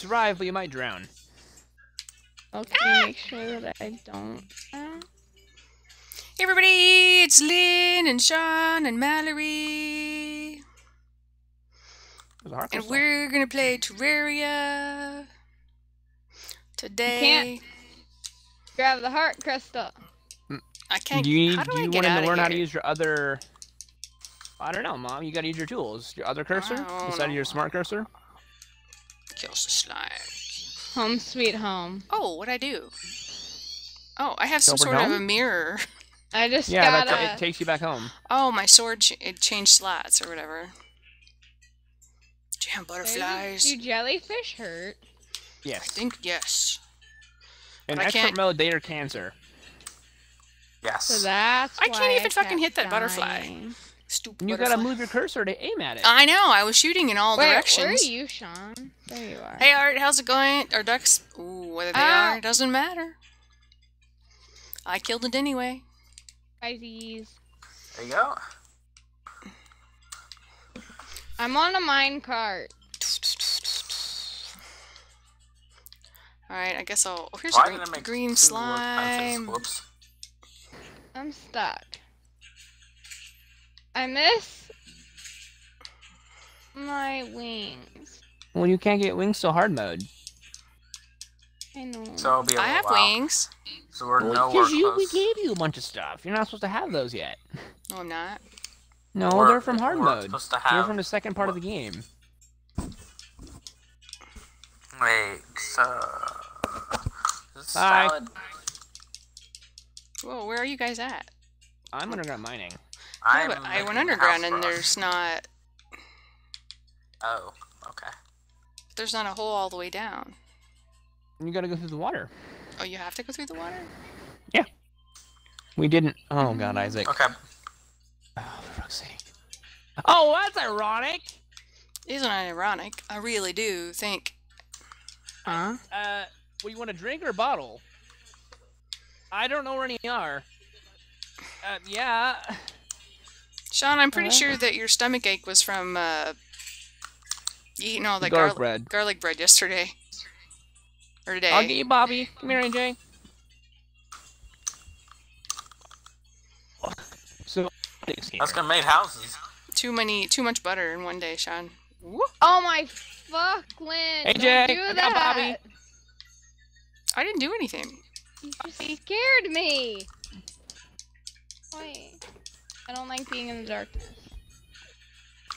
survive, but you might drown. Okay, make sure that I don't. Uh, Hey everybody, it's Lynn and Sean and Mallory. There's a heart And crystal. we're gonna play Terraria today. grab the heart crystal. I can't. Do you, how do do I you get want out to learn how to use your other? I don't know, mom. You gotta use your tools. Your other cursor don't instead of your smart cursor. Kills the slime. Home sweet home. Oh, what'd I do? Oh, I have some Silver sort of a mirror. I just Yeah, got that, a. it takes you back home. Oh, my sword ch it changed slots or whatever. Jam Where butterflies. Do jellyfish hurt? Yes. I think yes. In but I expert can't- mode, they are cancer. Yes. So that's I can't why even fucking hit that butterfly. Dying. Stupid. You gotta move your cursor to aim at it. I know. I was shooting in all Wait, directions. where are you, Sean? There you are. Hey Art, how's it going? Our ducks, ooh, whether they Ah. are, doesn't matter. I killed it anyway. Guys, There you go. I'm on a mine cart. Alright, I guess I'll. Oh, here's Why a green, make green two more punches? slime. Whoops. I'm stuck. I miss my wings. Well, you can't get wings till hard mode. I know. So it'll be a I have while. wings. So we're Well, nowhere because you, we gave you a bunch of stuff. You're not supposed to have those yet. No, I'm not. No, We're- they're from hard we're mode. supposed to They're from the second part of the game. Wait, so. Bye. salad? Whoa, where are you guys at? I'm underground mining. Yeah, I'm but I went underground and there's not. Oh, okay. There's not a hole all the way down. You gotta go through the water. Oh, you have to go through the water? Yeah. We didn't. Oh God, Isaac. Okay. Oh, for fuck's sake. Oh, that's ironic. Isn't it ironic? I really do think. huh? Uh, what do you want a drink or a bottle? I don't know where any are. Uh, yeah. Sean, I'm pretty Alright. sure that your stomach ache was from uh, eating all that garlic garlic bread. garlic bread yesterday. Or today. I'll get you, Bobby. Come here, AJ. So, That's gonna make houses. Too many, too much butter in one day, Sean. Oh my fuck, Lynn! AJ, don't I that. got Bobby. I didn't do anything. You just scared me. Wait. I don't like being in the darkness.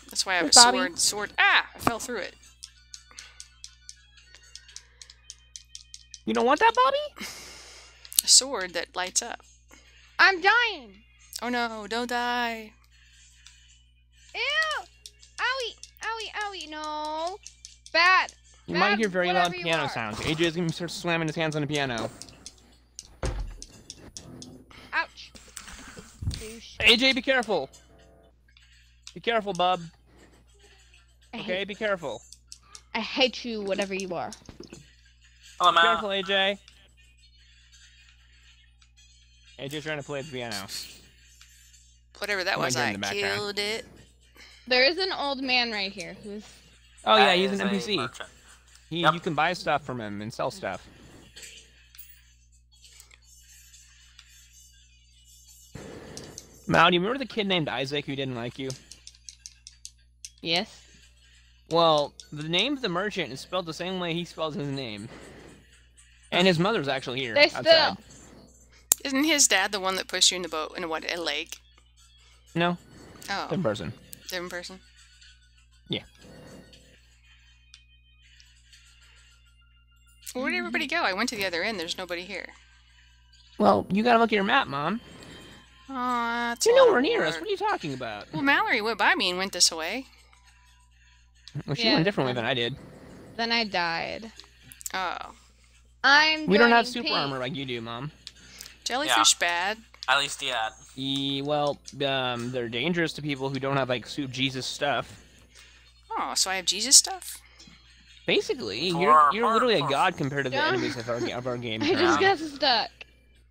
That's why I have Where's a Bobby? sword. Sword. Ah! I fell through it. you don't want that, Bobby? A sword that lights up. I'm dying. Oh no! Don't die. Ew! Owie! Owie! Owie! No! Bad! You might hear very loud piano sounds. AJ is gonna start slamming his hands on the piano. Douche. AJ, be careful. Be careful, bub. I, Okay, be careful. I hate you, whatever you are. Oh, I'm Be out. careful, AJ. AJ's trying to play the piano. Whatever that Might was, get I the background. killed it. There is an old man right here who's. Oh yeah, he's an NPC. He, Yep. You can buy stuff from him and sell stuff. Mal, do you remember the kid named Isaac who didn't like you? Yes. Well, the name of the merchant is spelled the same way he spells his name. And his mother's actually here. They outside. still. Isn't his dad the one that pushed you in the boat in what? A lake? No, Oh, different person. different person. Yeah. Where did everybody go? I went to the other end. There's nobody here. Well, you gotta look at your map, Mom. Oh, that's You're a lot nowhere near us. What are you talking about? Well, Mallory went by me and went this way. Well, she Yeah. went a different way than I did. Then I died. Oh, I'm. We don't have super pink. armor like you do, Mom. jellyfish bad. At least yet. E, well, um, they're dangerous to people who don't have like soup Jesus stuff. Oh, so I have Jesus stuff. Basically, you're you're literally a god compared to the enemies of our, of our game. I just Yeah. got stuck.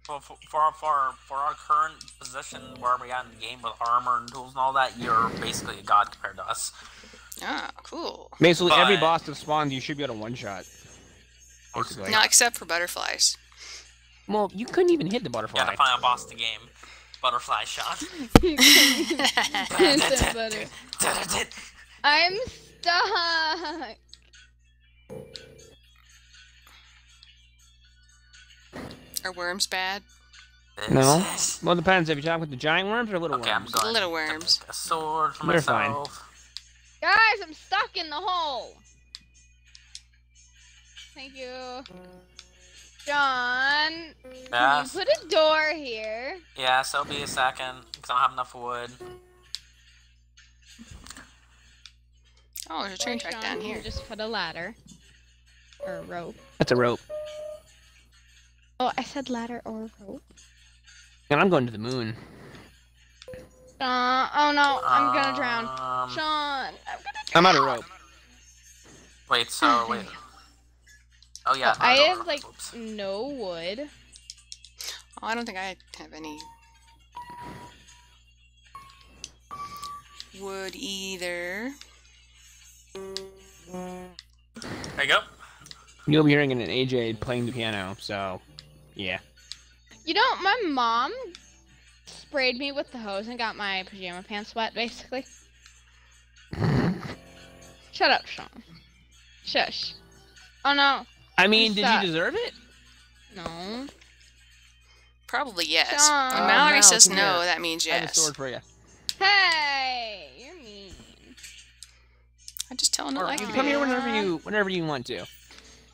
For, for, for, for, for our current position where we are in the game with armor and tools and all that, you're basically a god compared to us. Ah, cool. Basically, every boss that spawns, you should be able to one shot. Basically. Not except for butterflies. Well, you couldn't even hit the butterfly. Yeah, the final boss of the game. Butterfly shot. It's. I'm stuck. Are worms bad? No. Well, it depends. If you talk with the giant worms or little Okay, I'm worms. going Little to worms. make a sword for They're fine. Guys, I'm stuck in the hole. Thank you. John, Yes. can you put a door here? Yes, it'll be a second because I don't have enough wood. Oh, there's a train Or track Sean, down can you here. Just put a ladder. Or a rope. That's a rope. Oh, I said ladder or rope. And I'm going to the moon. Sean, oh no, I'm gonna drown. Um, Sean, I'm gonna I'm out of rope. Wait, so wait. Oh yeah. I no, no, have like oops. no wood. Oh, I don't think I have any wood either. There you go. You'll be hearing an AJ playing the piano, so yeah. You know, my mom sprayed me with the hose and got my pajama pants wet, basically. Shut up, Sean. Shush. Oh no, I mean, did suck. you deserve it? no. Probably yes. Sean. When Uh, Mallory Mal, says no, here. that means yes. I have a yes. sword for you. Hey, you're mean. I'm just telling it Or like you come here whenever you whenever you want to.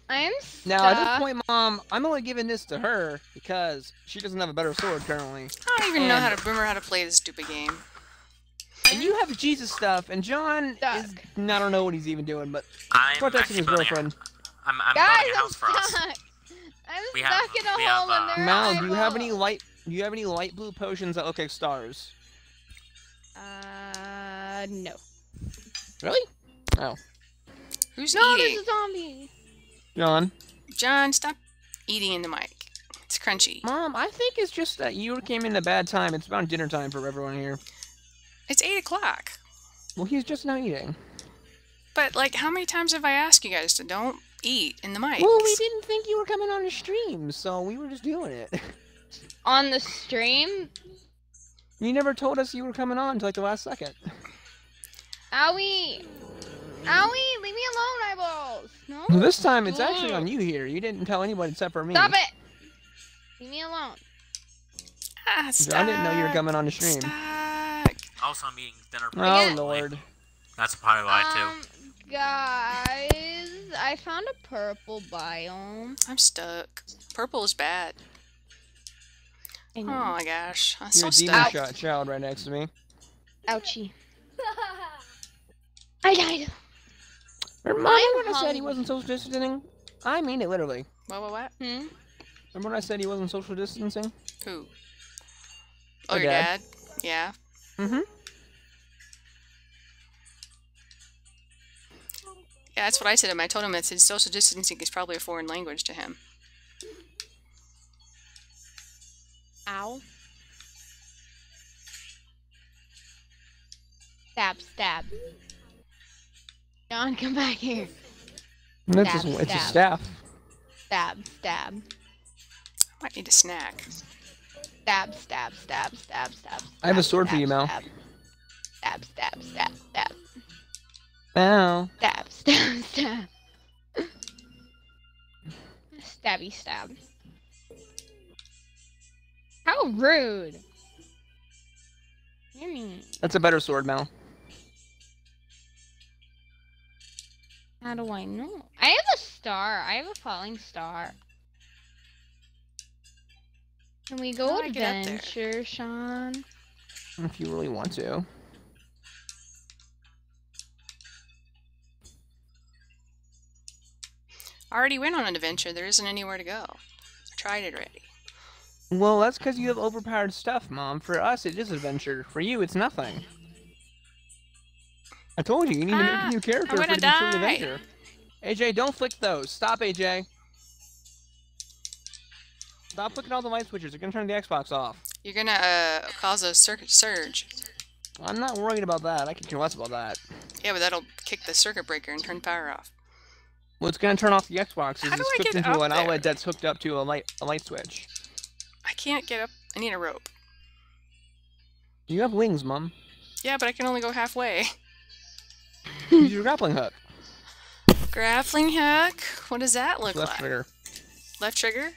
I'm stuck. Now at this point, Mom, I'm only giving this to her because she doesn't have a better sword currently. I don't even know how And- to remember how to play this stupid game. And you have Jesus stuff, and John is... I don't know what he's even doing, but I'm protecting his girlfriend. I'm, I'm Guys, building a I'm house for us. stuck. I'm We stuck have- in a we have, hole and uh, there Mal, are do you have any light? Do you have any light blue potions that look like stars? Uh, no. Really? Oh, Who's No, eating? there's a zombie. John. John, stop eating in the mic. It's crunchy. Mom, I think it's just that you came in a bad time. It's about dinner time for everyone here. It's 8 o'clock. Well, he's just now eating. But, like, how many times have I asked you guys to don't eat in the mic? Well, we didn't think you were coming on the stream, so we were just doing it. On the stream? you never told us you were coming on until like the last second. Owie! Owie! No? Well, this time it's actually on you here. You didn't tell anybody except for me. Stop it! Leave me alone. Ah, I didn't know you were coming on the stream. Stuck. Also, I'm eating dinner. Oh Again. lord. That's probably why too. Um, guys, I found a purple biome. I'm stuck. Purple is bad. I Oh my gosh. I'm You're so a demon stuck. shot child right next to me. Ouchie. I died. Remember I'm when I said he wasn't social distancing? I mean it literally. What, what, what? Hmm? Remember when I said he wasn't social distancing? Who? Oh, Our your dad. dad? Yeah. Mm-hmm. Yeah, that's what I said to him. I told him that his social distancing is probably a foreign language to him. Ow. Stab, stab. John, come back here. That's Stab, just, it's a stab. staff. Stab, stab. I Might need a snack. Stab, stab, stab, stab, stab. I have a stab, sword for you, Mel. Stab, stab, stab, stab, stab, Ow. stab, stab, stab. Stabby stab. How rude. You mean? That's a better sword, Mel. How do I know? I have a star. I have a falling star. Can we go How do I get adventure, Sean? If you really want to. I already went on an adventure. There isn't anywhere to go. I tried it already. Well, that's because you have overpowered stuff, Mom. For us, it is adventure. For you, it's nothing. I told you, you need to make Ah, a new character for to die. adventure. AJ, don't flick those. Stop, AJ. Stop flicking all the light switches. You're gonna turn the Xbox off. You're gonna uh, cause a circuit surge. I'm not worried about that. I can care less about that. Yeah, but that'll kick the circuit breaker and turn power off. What's it's gonna turn off the Xbox is it's hooked into an outlet that's hooked up to a light a light switch. I can't get up. I need a rope. You have wings, Mom. Yeah, but I can only go halfway. Use your grappling hook. Grappling hook. What does that look Left like? Left trigger. Left trigger.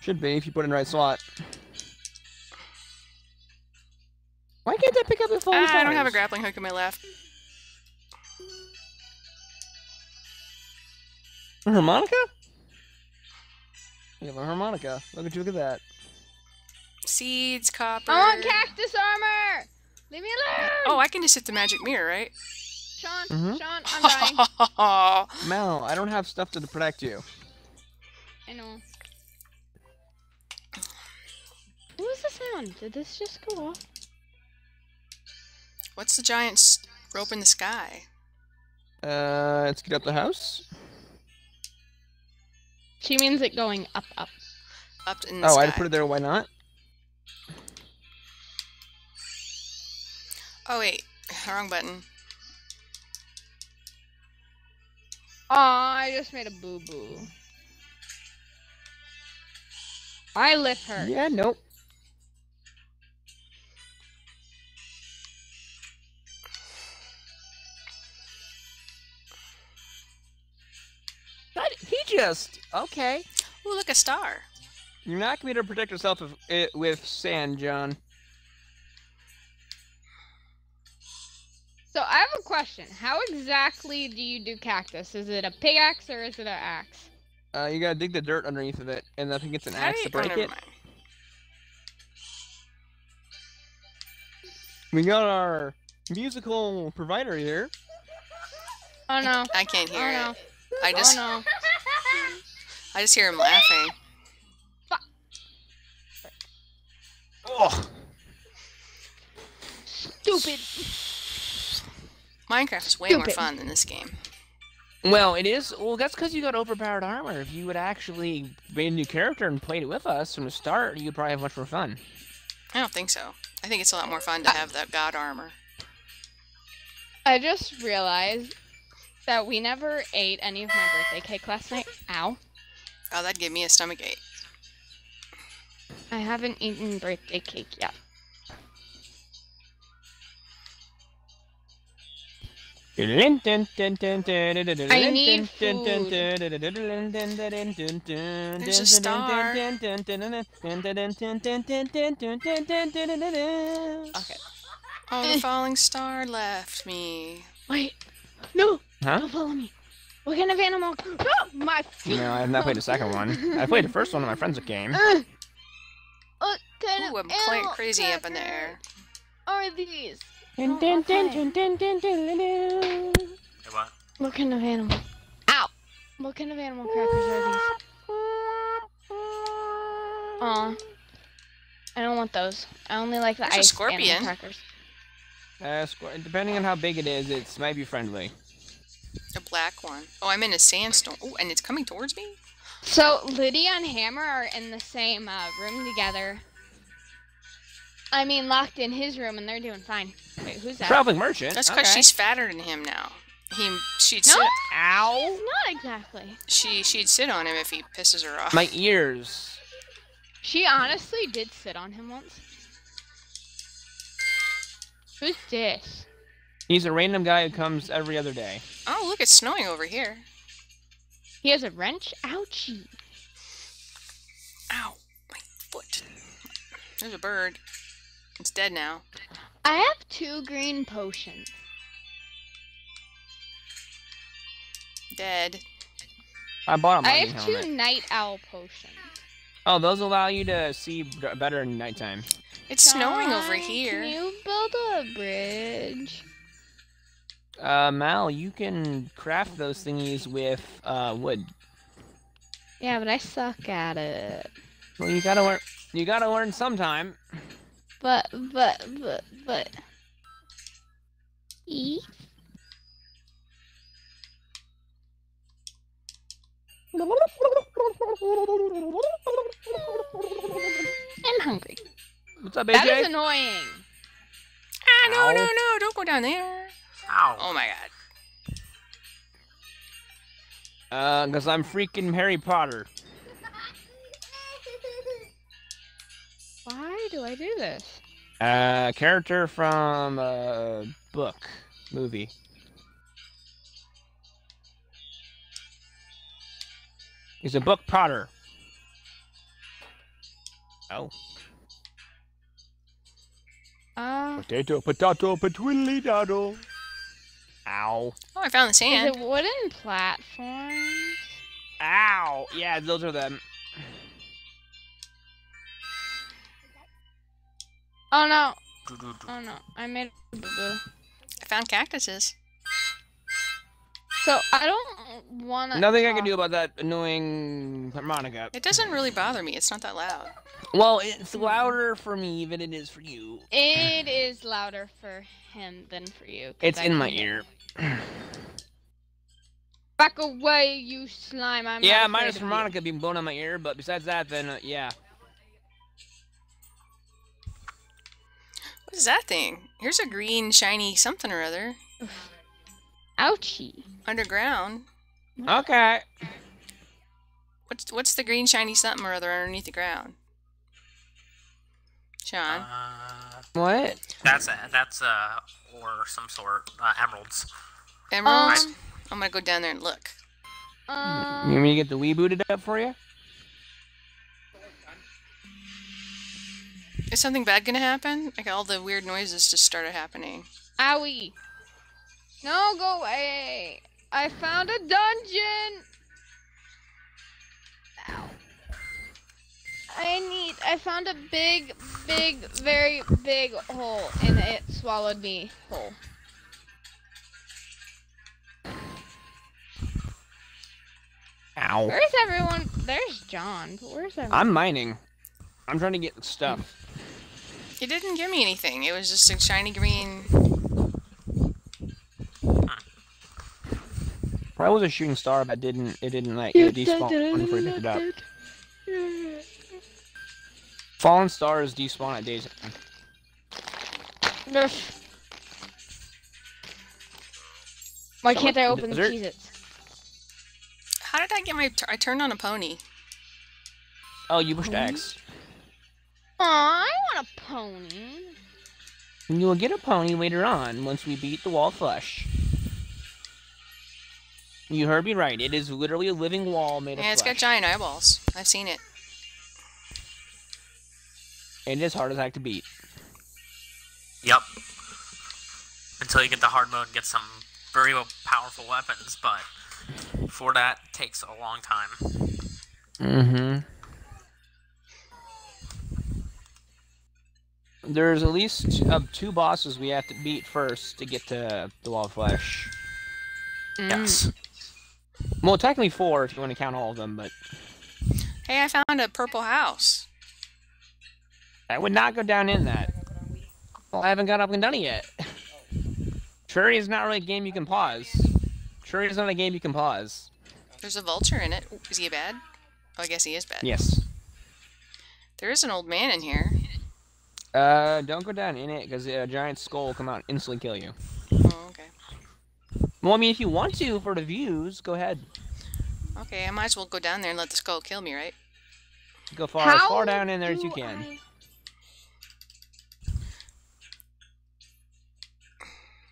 Should be if you put it in the right slot. Why can't I pick up the phone? Ah, I don't have a grappling hook in my left. A harmonica? You have a harmonica. Look at you, look at that. Seeds, copper. I want cactus armor! Leave me alone! Oh, I can just hit the magic mirror, right? Sean, Mhm. Sean, I'm dying. Mel, I don't have stuff to protect you. I know. What was the sound? Did this just go off? What's the giant rope in the sky? Uh, let's get up the house. She means it going up, up. Up in the Oh, sky. I put it there. Why not? Oh wait, wrong button. I just made a boo boo. My lip hurt. Yeah, nope. But he just okay. Ooh, look a star. You're not gonna be able to protect yourself with, eh, with sand, John. So I have a question. How exactly do you do cactus? Is it a pickaxe or is it an axe? Uh, you gotta dig the dirt underneath of it, and I think it's an How axe you- to oh, break it. mind. We got our musical provider here. Oh no. I can't hear Oh no. it. I just, Oh no. I just hear him laughing. Oh, Stupid. Minecraft is way more fun than this game. well, it is. Well, that's because you got overpowered armor. If you would actually made a new character and played it with us from the start, you'd probably have much more fun. I don't think so. I think it's a lot more fun to have that god armor. I just realized that we never ate any of my birthday cake last night. Ow. Oh, that'd give me a stomach ache. I haven't eaten birthday cake yet. I need food. There's a star. Okay. Oh, the falling star left me. Wait. No. Huh? Don't follow me. What kind of animal? No, my. No, I have not played the second one. I played the first one when my friends came. Ugh. What kind Ooh, of I'm quite crazy up in the cracker air. Are these? Hey, what? What kind of animal? Ow! What kind of animal crackers are these? Aw. I don't want those. I only like the There's a ice scorpion. animal crackers. Uh, squ- depending on how big it is, it might be friendly. A black one. Oh, I'm in a sandstorm. Oh, and it's coming towards me? So Lydia and Hammer are in the same uh, room together. I mean, locked in his room, and they're doing fine. Wait, who's that? Traveling merchant. That's because okay. she's fatter than him now. He, she'd No, sit, Ow! not exactly. she, she'd sit on him if he pisses her off. My ears. She honestly did sit on him once. Who's this? He's a random guy who comes every other day. Oh, look, it's snowing over here. He has a wrench. Ouchie. Ow, my foot. There's a bird. It's dead now. I have two green potions. Dead. I bought a I mining have helmet. two night owl potions. Oh, those allow you to see better in nighttime. It's snowing over here. Can you build a bridge? Uh, Mal, you can craft those thingies with uh, wood. Yeah, but I suck at it. Well, you gotta learn. You gotta learn sometime. But, but, but, but. E? I'm hungry. What's up, AJ? That is annoying. Ah, no, Ow. no, no! Don't go down there. Ow. Oh my god. Uh, because I'm freaking Harry Potter. Why do I do this? Uh, character from a book, movie. He's a book Potter. Oh. Uh, Potato, potato, patwiddly doddle. Ow. Oh, I found the sand. is sand. it wooden platforms? Ow! Yeah, those are them. Oh no! Oh no! I made a boo boo. I found cactuses. So I don't want to. Nothing I can do about that annoying harmonica. It doesn't really bother me. It's not that loud. Well, it's louder for me than it is for you. It is louder for him than for you. It's I in my ear. Back away, you slime! I'm yeah, minus afraid of harmonica being blown on my ear, but besides that, then uh, yeah. What is that thing? Here's a green, shiny something or other. Ouchie! Underground. Okay. What's what's the green, shiny something or other underneath the ground? Sean. Uh, What? that's a, that's uh or some sort uh, emeralds. Emeralds? Um, I'm gonna go down there and look. You um, want me to get the Wii booted up for you? Is something bad gonna happen? Like all the weird noises just started happening. owie! No, go away! I found a dungeon. Ow. I need. I found a big, big, very big hole, and it swallowed me whole. Ow. Where's everyone? There's John, but where's everyone? I'm mining. I'm trying to get stuff. It didn't give me anything. It was just a shiny green. I was a shooting star, but didn't it didn't like it despawn before you picked it up. Fallen stars despawn at days. Nerf. Why can't I open the Dessert? Cheez-Its? How did I get my? T- I turned on a pony. Oh, you pushed X. Aw, I want a pony. You will get a pony later on once we beat the wall flush. You heard me right. It is literally a living wall made of Yeah, it's got giant eyeballs. I've seen it. And it is hard as heck to beat. Yep. Until you get the hard mode and get some very powerful weapons, but for that takes a long time. Mm-hmm. There's at least uh, two bosses we have to beat first to get to the wall of flesh. Yes. Well, technically four if you want to count all of them, but Hey, I found a purple house. I would not go down in that. Well, I haven't got up and done it yet. Terraria is not really a game you can pause. Terraria is not a game you can pause. There's a vulture in it. Is he bad? Oh, I guess he is bad. Yes. There is an old man in here. Uh, don't go down in it because a giant skull will come out and instantly kill you. Oh, okay. Well, I mean, if you want to for the views, go ahead. Okay, I might as well go down there and let the skull kill me, right? Go far as far down in there as you can. I-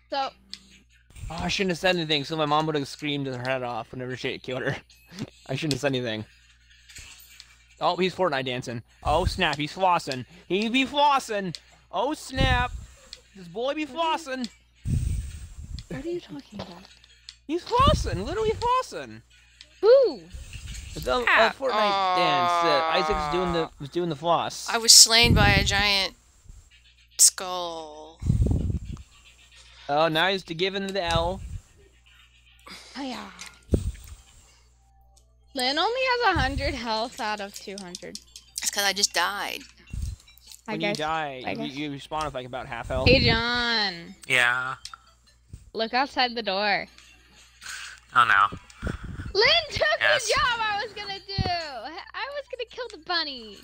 So, Oh, I shouldn't have said anything, so my mom would have screamed her head off whenever she killed her. I shouldn't have said anything. Oh, he's Fortnite dancing. Oh, snap, he's flossing. He be flossing. Oh, snap. This boy be flossing. what are you talking about? He's flossing, literally flossing. Who? It's a, a Ah, Fortnite dance. Uh, Isaac's doing the was doing the floss. I was slain by a giant skull. Oh, now he's to give him the L. Hiya. Lynn only has a hundred health out of two hundred. It's because I just died. Hi When you die, I you, guess. you respawn with like about half health. Hey John, Yeah. look outside the door. Oh no. Lynn took Yes. the job I was gonna do. I was gonna kill the bunny.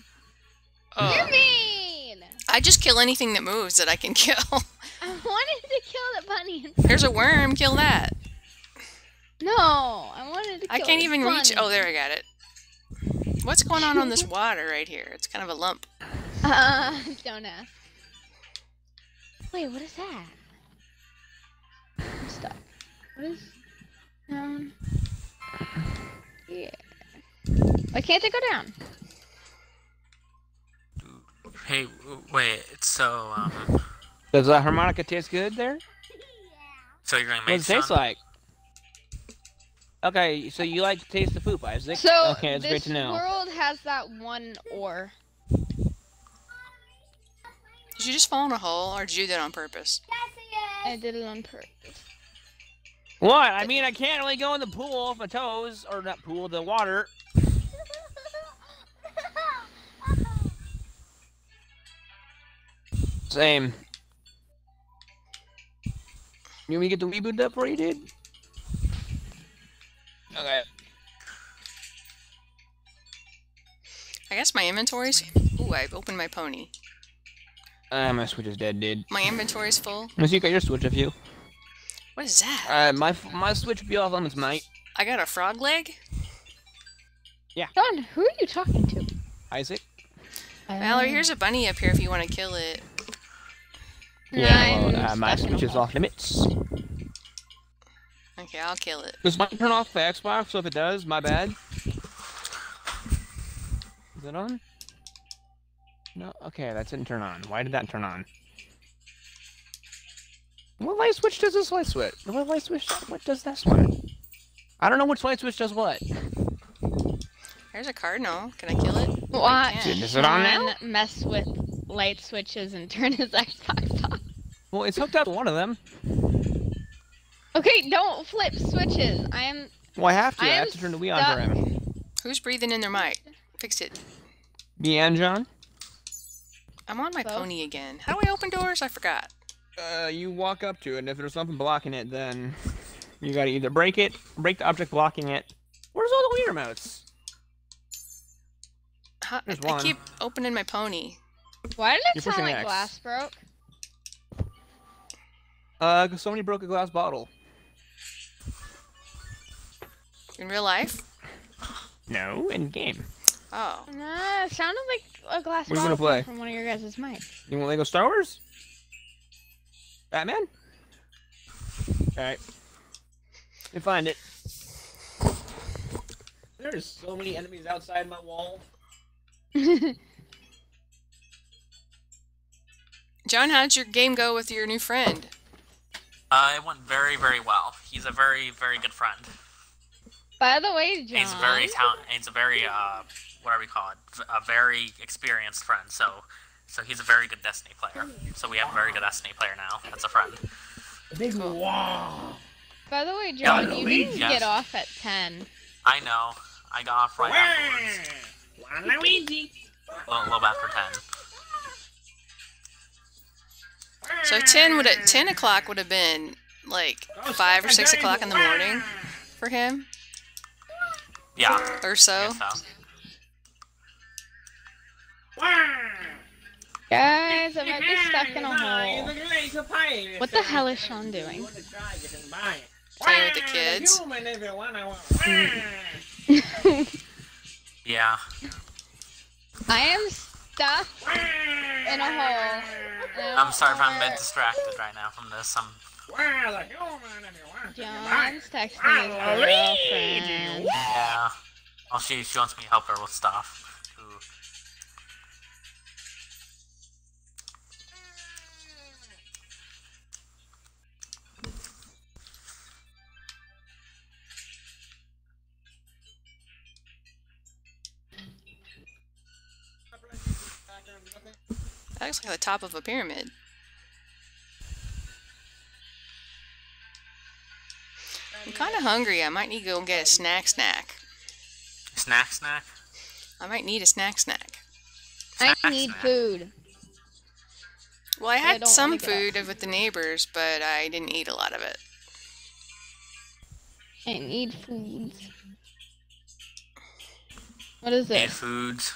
Oh. You're mean. I just kill anything that moves that I can kill. I wanted to kill the bunny. There's a worm. Kill that. No, I wanted to. I can't the even reach. Oh, there I got it. What's going on on this water right here? It's kind of a lump. Uh, don't ask. Wait, what is that? I'm stuck. What is? Um. Yeah. Why can't it go down? Hey, w- wait. So, um, Does the harmonica taste good there? so you're gonna What make does it taste like? Okay, so you like to taste the poop, Isaac? So okay, it's great to know. this world has that one ore. Did you just fall in a hole, or did you do that on purpose? I did it on purpose. What? I mean, I can't really go in the pool with my toes, or not pool, the water. Same. You want me to get the reboot up for you, dude? Okay. I guess my inventory's. Ooh, I opened my pony. Uh, my switch is dead, dude. My inventory's full. Unless you got your switch, if you. What is that? Uh, my my switch will be off limits, mate. I got a frog leg. Yeah. John, who are you talking to? Isaac. Mallory, here's a bunny up here if you want to kill it. Yeah, well, uh, my stuck in a switch is off limits. Okay, I'll kill it. Does mine turn off the Xbox? So if it does, my bad. Is it on? No. Okay, that didn't turn on. Why did that turn on? What light switch does this light switch? What light switch? What does this one? I don't know which light switch does what. There's a cardinal. Can I kill it? Watch Dude, is it on now? Mess with light switches and turn his Xbox off. Well, it's hooked up to one of them. Okay, don't flip switches. I am. Well, I have to. I, I have to turn the Wii on for him. Who's breathing in their mic? Fix it. Me and John. I'm on my Well. pony again. How do I open doors? I forgot. Uh, you walk up to it, and if there's something blocking it, then you gotta either break it, break the object blocking it. Where's all the Wii remotes? How, There's I one. keep opening my pony. Why did You're it sound like X. glass broke? Uh, 'cause somebody broke a glass bottle. In real life? No, in game. Oh. Nah, it sounded like a glass What are gonna bottle play? from one of your guys' mics. You want Lego Star Wars? Batman? Alright. You find it. There's so many enemies outside my wall. John, how'd your game go with your new friend? Uh, it went very, very well. He's a very, very good friend. By the way, John. He's a very talented. He's a very uh, what do we call it? V- A very experienced friend. So, so he's a very good Destiny player. So we have a very good Destiny player now. That's a friend. Big wall. By the way, John, you didn't Yes. get off at ten. I know. I got off right afterwards. Waluigi. A little, little after ten. So 10 would 10 o'clock would have been like 5 or 6 o'clock in the morning for him Yeah. or so. so. Guys, I might be stuck in a hole. What the hell is Sean doing? Playing with the kids. Yeah. I am stuck in a hole. I I'm sorry if I'm a bit distracted right now from this. I'm. Know- John's texting his girlfriend. Yeah. Oh, she she wants me to help her with stuff. Ooh. That looks like the top of a pyramid. I'm kind of hungry. I might need to go and get a snack snack. Snack, snack. I might need a snack snack. I need snack. food. Well, I I had don't some food with the neighbors, but I didn't eat a lot of it. I need food. What is Need this? foods.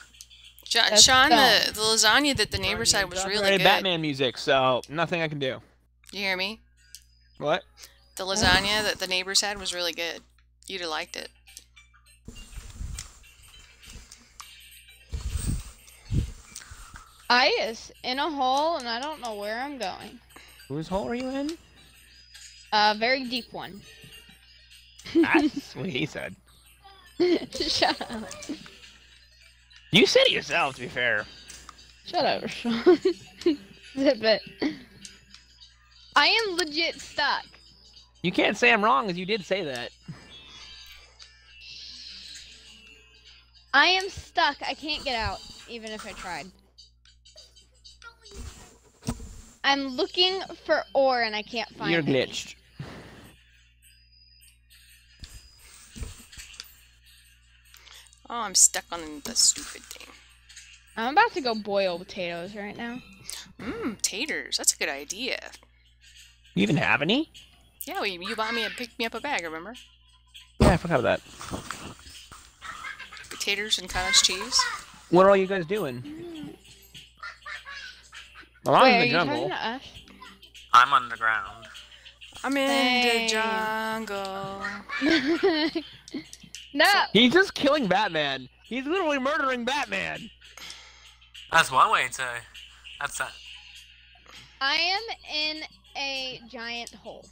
Jo- Sean, the, the lasagna that the neighbors had was really Copyrighted good. Batman music, so nothing I can do. You hear me? What? The lasagna that the neighbors had was really good. You'd have liked it. I is in a hole and I don't know where I'm going. Whose hole are you in? A very deep one. That's what he said. Shut up. You said it yourself, to be fair. Shut up, Sean. Zip it. I am legit stuck. You can't say I'm wrong, as you did say that. I am stuck. I can't get out, even if I tried. I'm looking for ore and I can't find You're any. glitched. Oh, I'm stuck on the stupid thing. I'm about to go boil potatoes right now. Mmm, taters. That's a good idea. You even have any? Yeah, well, you, you bought me and picked me up a bag, remember? Yeah, I forgot about that. Potatoes and cottage cheese. What are all you guys doing? Well, I'm Wait, in the jungle. talking to us? I'm underground. I'm in Dang. the jungle. no. He's just killing Batman. He's literally murdering Batman. That's one way to. That's that. I am in a giant hole.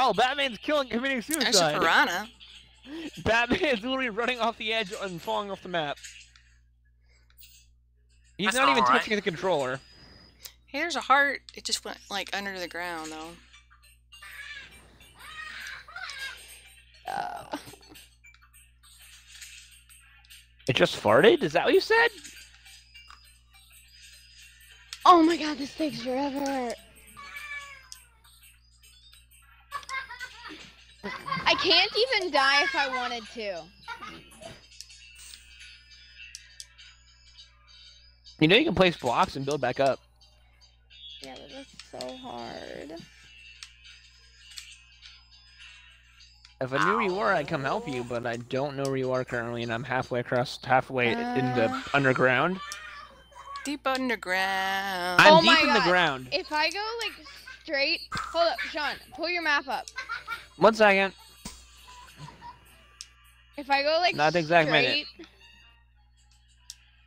Oh, Batman's killing, committing There's a suicide. piranha. Batman's literally running off the edge and falling off the map. He's That's not even alright. touching the controller. Hey, there's a heart. It just went like under the ground though. Uh, It just farted? Is that what you said? oh my god, this takes forever. I can't even die if I wanted to. You know you can place blocks and build back up. Yeah, but that's so hard. If I knew where you were, I'd come help you, but I don't know where you are currently, and I'm halfway across, halfway in the Uh. underground. Deep underground. I'm Oh deep my in the ground. If I go like straight, hold up, Sean, pull your map up. One second. If I go like Not the exact minute.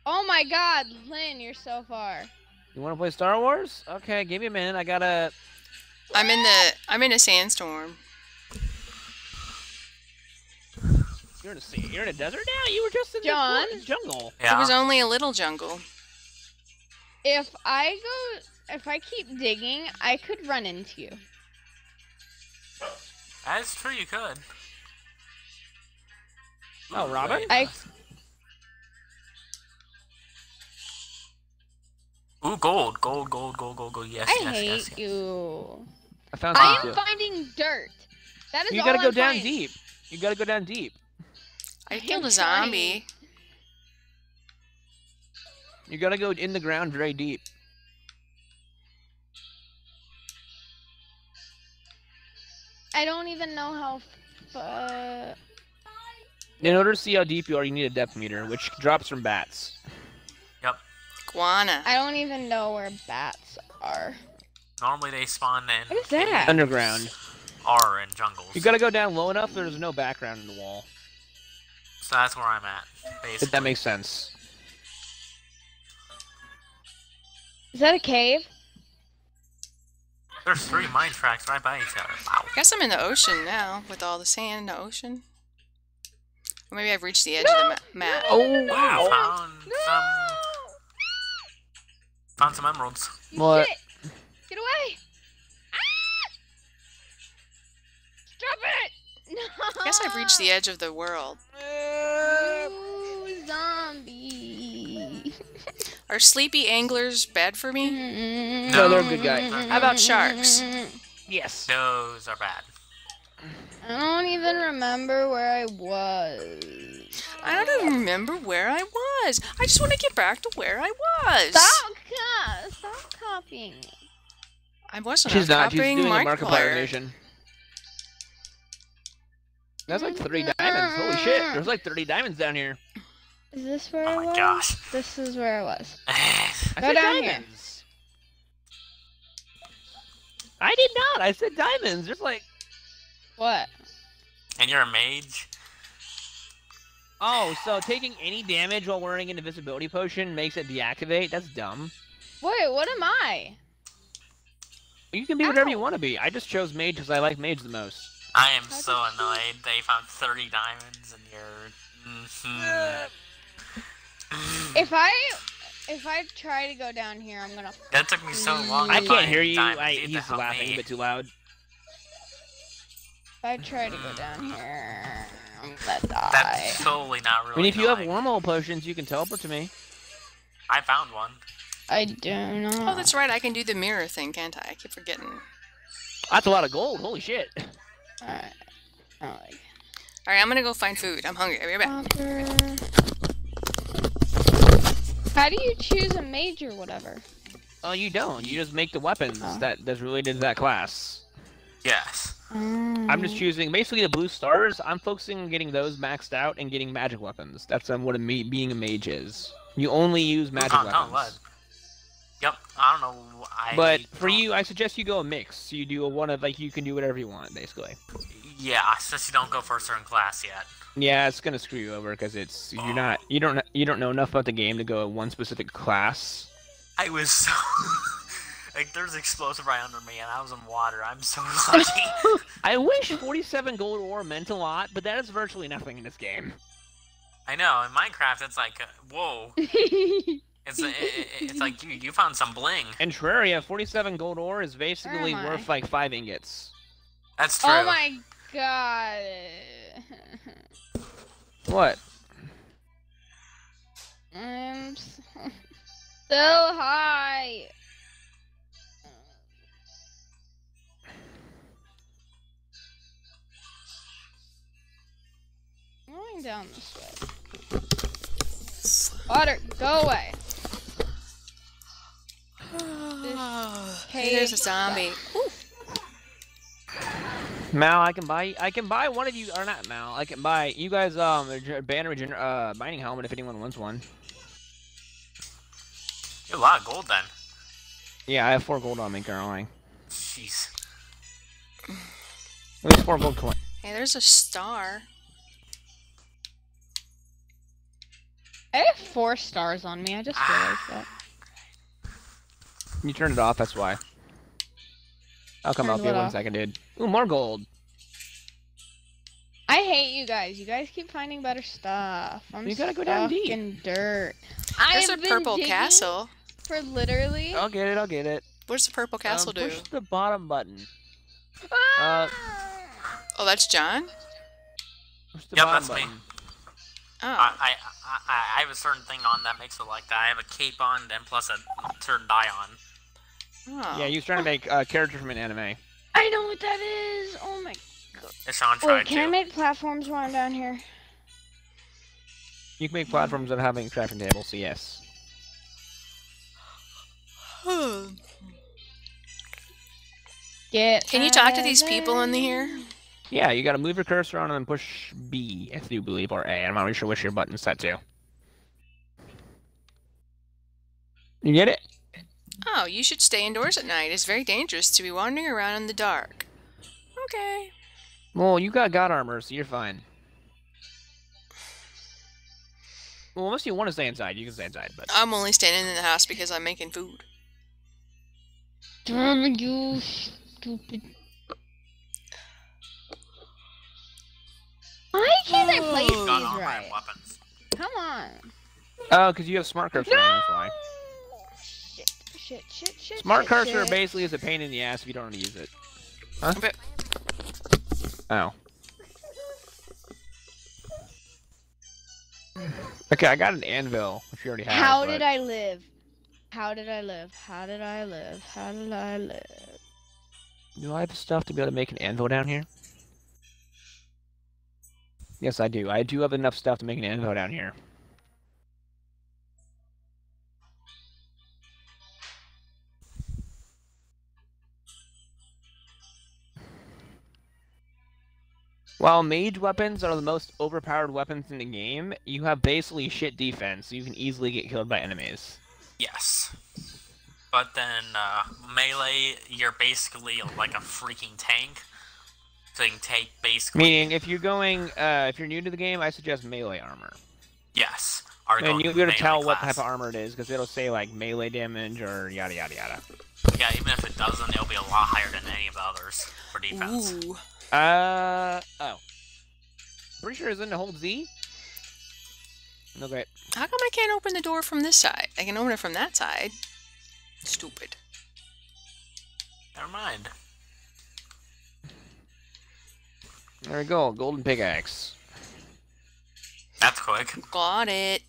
Oh my god, Lynn, you're so far. You want to play Star Wars? Okay, give me a minute. I gotta. I'm in the I'm in a sandstorm. You're in a sea. You're in a desert now. You were just in John? the jungle. It Yeah. was only a little jungle. If I go, if I keep digging, I could run into you. That's true. You could. Oh, Robin? I Ooh, gold, gold, gold, gold, gold, gold. Yes, I yes, hate yes. yes. you. I found I am too. finding dirt. That is You gotta go I'm down finding. deep. You gotta go down deep. I I killed a zombie. You gotta go in the ground very deep. I don't even know how. F- uh, In order to see how deep you are, you need a depth meter, which drops from bats. Yep. Iguana. I don't even know where bats are. Normally they spawn in. What is that? Underground. Are in jungles. You gotta go down low enough. There's no background in the wall. So that's where I'm at. Basically. If that makes sense. Is that a cave? There's three mine tracks right by each other. Wow. I guess I'm in the ocean now with all the sand in the ocean. Or maybe I've reached the edge of the ma- map. Oh Wow. wow! Found some. Found some emeralds. You What? shit. Get away! Ah! Stop it! No. I guess I've reached the edge of the world. You zombie. Are sleepy anglers bad for me? No, they're a good guy. How about sharks? Yes. Those are bad. I don't even remember where I was. I don't even remember where I was. I just want to get back to where I was. Stop, co- stop copying me. I wasn't She's not. She's copying doing a Markiplier. Markiplier nation. That's like 30 diamonds. Holy shit. There's like 30 diamonds down here. Is this where Oh I my was? gosh. This is where I was. I Go said down here. diamonds. I did not. I said diamonds. There's like, What? And you're a mage. oh, so taking any damage while wearing an invisibility potion makes it deactivate. That's dumb. Wait, what am I? You can be whatever you want to be. I just chose mage because I like mage the most. I am How so did you- annoyed. They found 30 diamonds and you're. Mhm. If I if I try to go down here, I'm gonna. that took me so long. I can't hear you. I, You have to he's laughing me. a bit too loud. If I try to go down here, I'm gonna die. That's totally not really. I mean, if you have annoying. wormhole potions, you can teleport to me. I found one. I do not. Know. Oh, that's right. I can do the mirror thing, can't I? I keep forgetting. That's a lot of gold. Holy shit. Alright. I like All right, I'm gonna go find food. I'm hungry. I'll be right back. Copper. How do you choose a major, or whatever? Oh, you don't. You just make the weapons Oh. that that's related to that class. Yes. I'm Mm. just choosing basically the blue stars. I'm focusing on getting those maxed out and getting magic weapons. That's um, what a ma- being a mage is. You only use magic no, weapons. what? Yep. I don't know. I But for don't- you, I suggest you go a mix. You do a one of like you can do whatever you want, basically. Yeah, since you don't go for a certain class yet. Yeah, it's gonna screw you over because it's you're not you don't you don't know enough about the game to go at one specific class. I was so. like, there's explosive right under me, and I was in water. I'm so lucky. I wish 47 gold ore meant a lot, but that is virtually nothing in this game. I know. In Minecraft, it's like, uh, whoa. It's it, it, it's like you you found some bling. In Terraria, 47 gold ore is basically worth like five ingots. That's true. oh my god. What? I'm so, so high. Going down this way. Water, go away. Hey, there's a zombie. Mal, I can buy I can buy one of you or not Mal. I can buy you guys um a banner uh mining helmet if anyone wants one. You have a lot of gold then. Yeah, I have four gold on me currently. Jeez. At least four gold coin. Hey, there's a star. I have four stars on me. I just realized that. You turned it off. That's why. I'll come Turned help you one off? second, dude. Ooh, more gold. I hate you guys. You guys keep finding better stuff. I'm You gotta go down stuck deep. in dirt. There's I've a purple castle. for literally. I'll get it. I'll get it. What's the purple castle um, do? Push the bottom button. Ah! Oh, that's John. Push the Yep, bottom that's me. button. Oh, I, I, I, I have a certain thing on that makes it like that. I have a cape on and plus a certain dye on. Oh. Yeah, he was trying to make a character from an anime. I know what that is. Oh my. And Sean Wait, tried can I make platforms while I'm down here? You can make platforms that having crafting tables, so yes. Get. Can you talk to these people in the here? Yeah, you gotta move your cursor on and then push B, I do believe, or A. I'm not really sure which your button's set to. You get it? Oh, you should stay indoors at night. It's very dangerous to be wandering around in the dark. Okay. Well, you got God armor, so you're fine. Well, unless you want to stay inside, you can stay inside, but... I'm only standing in the house because I'm making food. Damn you, stupid. Why can't I place Oh. These right? Come on. Oh, because you have smart cursor on, that's why. Shit, shit, shit, shit. Smart shit, cursor shit. basically is a pain in the ass if you don't want to use it. But Oh. Okay, I got an anvil, which you already have. How but- did I live? How did I live? How did I live? How did I live? Do I have stuff to be able to make an anvil down here? Yes, I do. I do have enough stuff to make an anvil down here. While mage weapons are the most overpowered weapons in the game, you have basically shit defense, so you can easily get killed by enemies. Yes. But then uh, melee, you're basically like a freaking tank. So you can take basically. Meaning, if you're going, uh, if you're new to the game, I suggest melee armor. Yes. Are And going you'll be able to melee tell what type of armor it is, because it'll say like melee damage or yada yada yada. Yeah, even if it doesn't, it'll be a lot higher than any of the others for defense. Ooh. Uh oh. Pretty sure it's in the hold Z. Okay. How come I can't open the door from this side? I can open it from that side. Stupid. Never mind. There we go. Golden pickaxe. That's quick. Got it.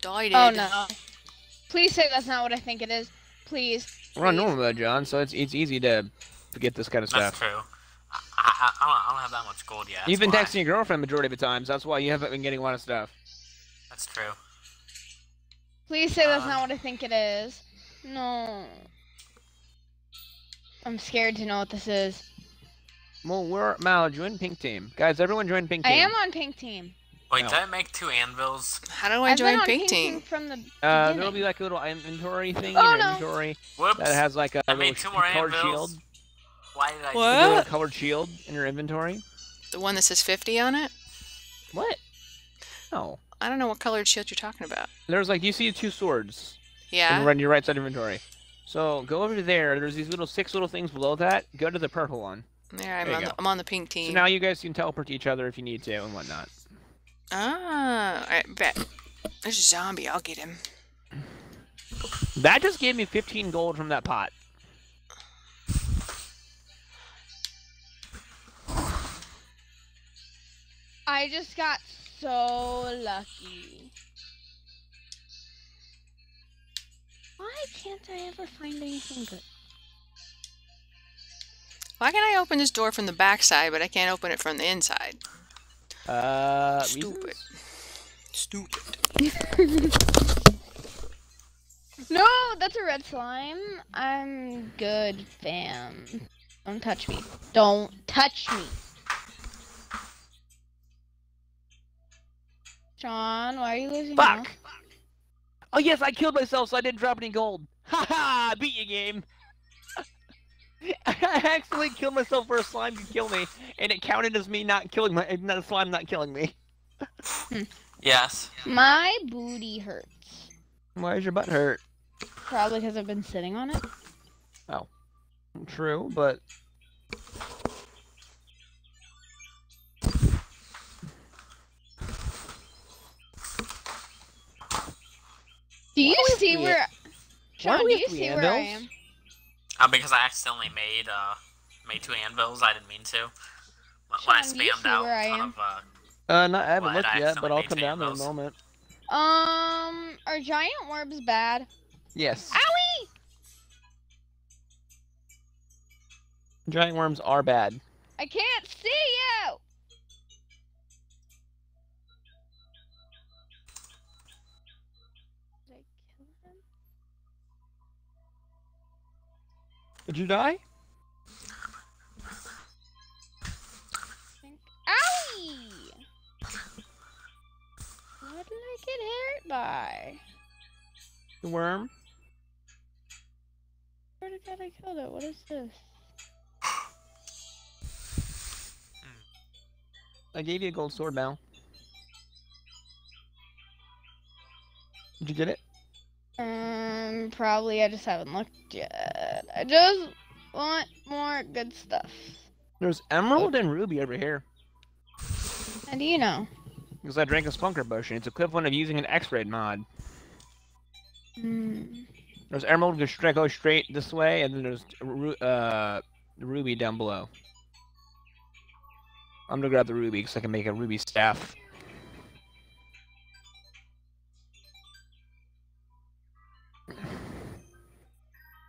Died Oh it. no. Please say that's not what I think it is. Please. We're on normal mode, John, so it's it's easy to forget this kind of stuff. That's true. I, I, I, don't, I don't have that much gold yet. You've been why. texting your girlfriend majority of the times. That's why you haven't been getting a lot of stuff. That's true. Please say that's Um, not what I think it is. No. I'm scared to know what this is. Well, we're Mal. Join pink team, guys. Everyone join pink team. I am on pink team. Wait, No. did I make two anvils? How do I I've been join on pink team? from the Uh, beginning. there'll be like a little inventory thing Oh, in no. inventory Whoops. that has like a I little made two more colored anvils. shield. Why did I do What? A little colored shield in your inventory. The one that says 50 on it? What? No. I don't know what colored shield you're talking about. There's like you see two swords in Yeah? your- in your right side inventory. So go over to there. There's these little six little things below that. Go to the purple one. There, I'm There on, the, I'm on the pink So team. now you guys can teleport to each other if you need to and whatnot. ah, alright, bet. There's a zombie. I'll get him. That just gave me 15 gold from that pot. I just got so lucky. Why can't I ever find anything good? Why can I open this door from the backside, but I can't open it from the inside? Uh, Stupid. reasons? Stupid. No, that's a red slime. I'm good, fam. Don't touch me. Don't touch me. Sean, why are you losing Fuck! health? Oh yes, I killed myself, so I didn't drop any gold. Ha ha! Beat you, game. I actually killed myself for a slime to kill me, and it counted as me not killing my, not a slime not killing me. Yes. My booty hurts. Why is your butt hurt? Probably because I've been sitting on it. Oh. True, but Do you Why see where? Why Sean, do do you have to see where I am? Uh, because I accidentally made uh made two anvils. I didn't mean to. When when I you spammed see out where I a ton am? of uh, uh, not, I haven't What? looked I yet, but I'll come down there in a moment. Um, are giant orbs bad? Yes, Owie! giant worms are bad. I can't see you. Did I kill him? Did you die? think- Owie! What did I get hurt by? The worm? Where did I kill it? What is this? I gave you a gold sword, Mal. Did you get it? Um, probably I just haven't looked yet. I just want more good stuff. There's emerald and ruby over here. How do you know? Because I drank a spelunker potion. It's equivalent of using an X-ray mod. Hmm. There's emerald straight, go straight this way, and then there's ru- uh, ruby down below. I'm gonna grab the ruby because I can make a ruby staff.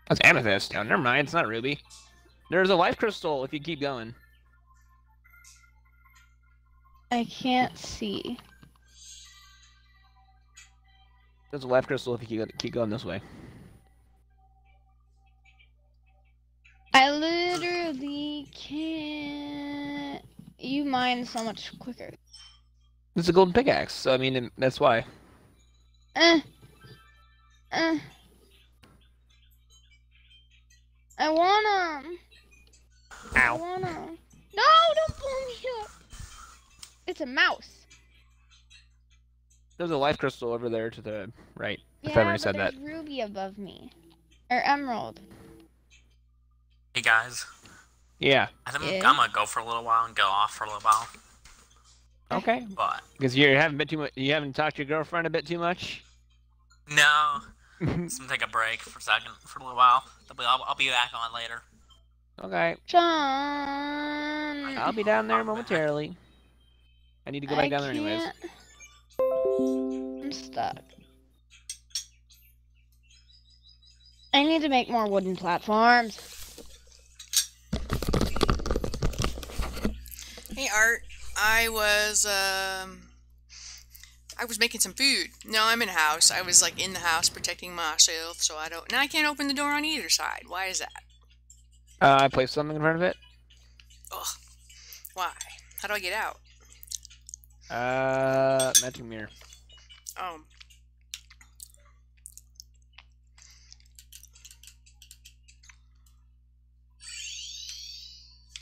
That's amethyst. Oh, never mind. It's not ruby. There's a life crystal if you keep going. I can't see. There's a life crystal if you keep, keep going this way. I literally can't. You mine so much quicker. It's a golden pickaxe, so I mean that's why. Eh. Eh. I want want 'em. I Ow. want 'em. No, don't pull me up. It's a mouse. There's a life crystal over there to the right. If yeah, I already but said that. there's ruby above me. Or emerald. Hey guys, Yeah. I think Yeah. I'm gonna go for a little while and go off for a little while. Okay. But Because you haven't been too much. You haven't talked to your girlfriend a bit too much. no, just gonna take a break for a second for a little while. I'll be, I'll, I'll be back on later. okay. Sean. I'll be down there momentarily. I need to go back I down there anyways. can't- I'm stuck. I need to make more wooden platforms. Hey Art, I was um I was making some food. No, I'm in a house. I was like in the house protecting myself so I don't now I can't open the door on either side. Why is that? Uh, I placed something in front of it. Ugh. Why? How do I get out? Uh, magic mirror. Oh.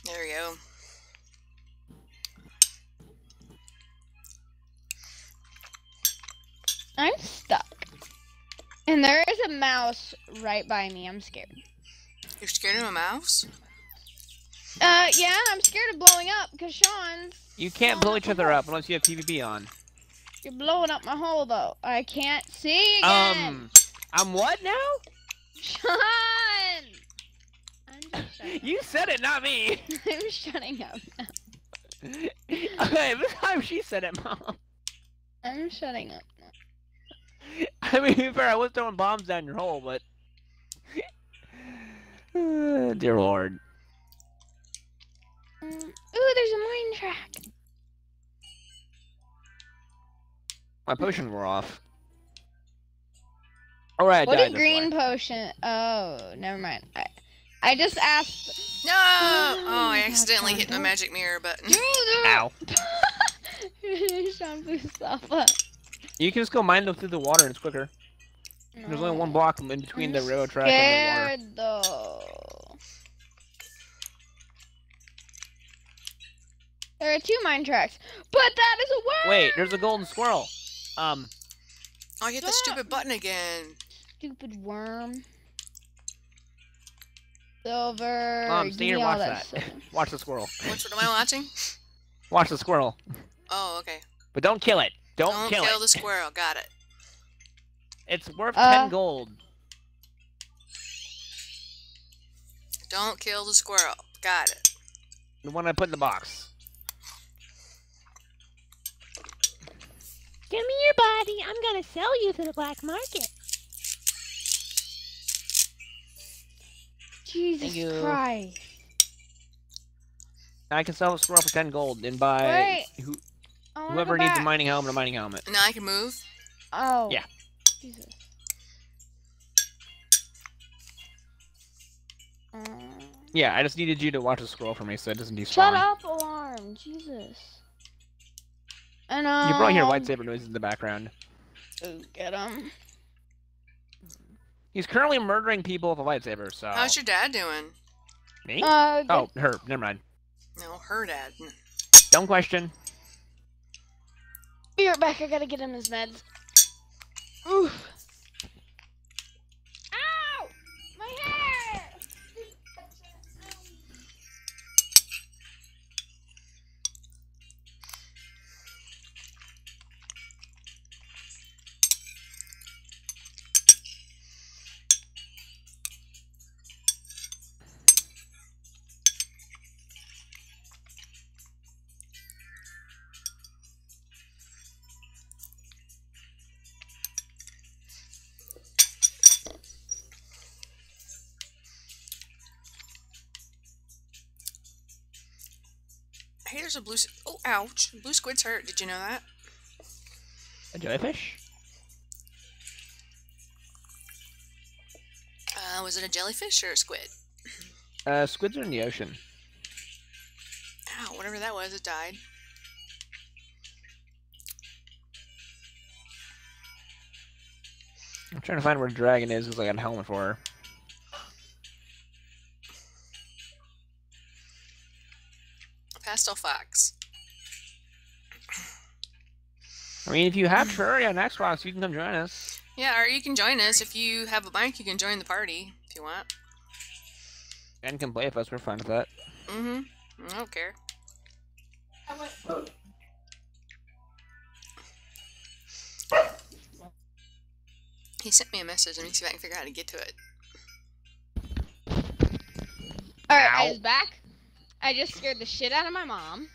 There we go. I'm stuck. And there is a mouse right by me. I'm scared. You're scared of a mouse? Uh, yeah, I'm scared of blowing up because Sean's. You can't blow each other up unless you have PvP on. You're blowing up my hole though. I can't see again. Um, I'm what now? Sean. I'm just shutting You said it, not me. up. I'm shutting up. now. okay, this time she said it, mom. I'm shutting up. Now. I mean, to be fair, I was throwing bombs down your hole, but. Uh, dear lord. Um, ooh, there's a mine track. My potions were off. Alright, What died a green way. potion. Oh, never mind. I, I just asked. No! Oh, I accidentally hit my magic mirror button. Ow. Sean blew stuff up. You can just go mine them through the water and it's quicker. There's only one block in between the I'm railroad track and the Scared though. There are two mine tracks, but that is a the worm. Wait, there's a golden squirrel. Um, Oh, I hit the stupid button again. stupid worm. Silver. Mom, stay here, me watch that. silver. watch the squirrel. Which one am I watching? Watch the squirrel. Oh, okay. But don't kill it. Don't, Don't kill, kill it. the squirrel. Got it. It's worth Uh, 10 gold. Don't kill the squirrel. Got it. The one I put in the box. Give me your body. I'm gonna sell you to the black market. Jesus you. Christ. I can sell a squirrel for 10 gold and buy Wait. who, I wanna whoever go needs a mining helmet a mining helmet. Now I can move. Oh. Yeah. Jesus. Um, Yeah, I just needed you to watch the scroll for me so it doesn't despawn. shut up, alarm. Jesus. And um. You probably hear lightsaber noises in the background. Ooh, get him. He's currently murdering people with a lightsaber, so. How's your dad doing? Me? Uh, oh, her. Never mind. No, her dad. Dumb question. Be right back. I gotta get him his meds. Oof. There's a blue. Oh, ouch! Blue squid's hurt. Did you know that? A jellyfish? Uh, was it a jellyfish or a squid? Uh, squids are in the ocean. Ow! Whatever that was, it died. I'm trying to find where dragon is because I got a helmet for her. Mean, if you have Terraria on Xbox, you can come join us. Yeah, or you can join us if you have a mic. You can join the party if you want. And can play with us. We're fine with that. Mm-hmm. I don't care. He sent me a message. Let me see if I can figure out how to get to it. Alright, I was back. I just scared the shit out of my mom.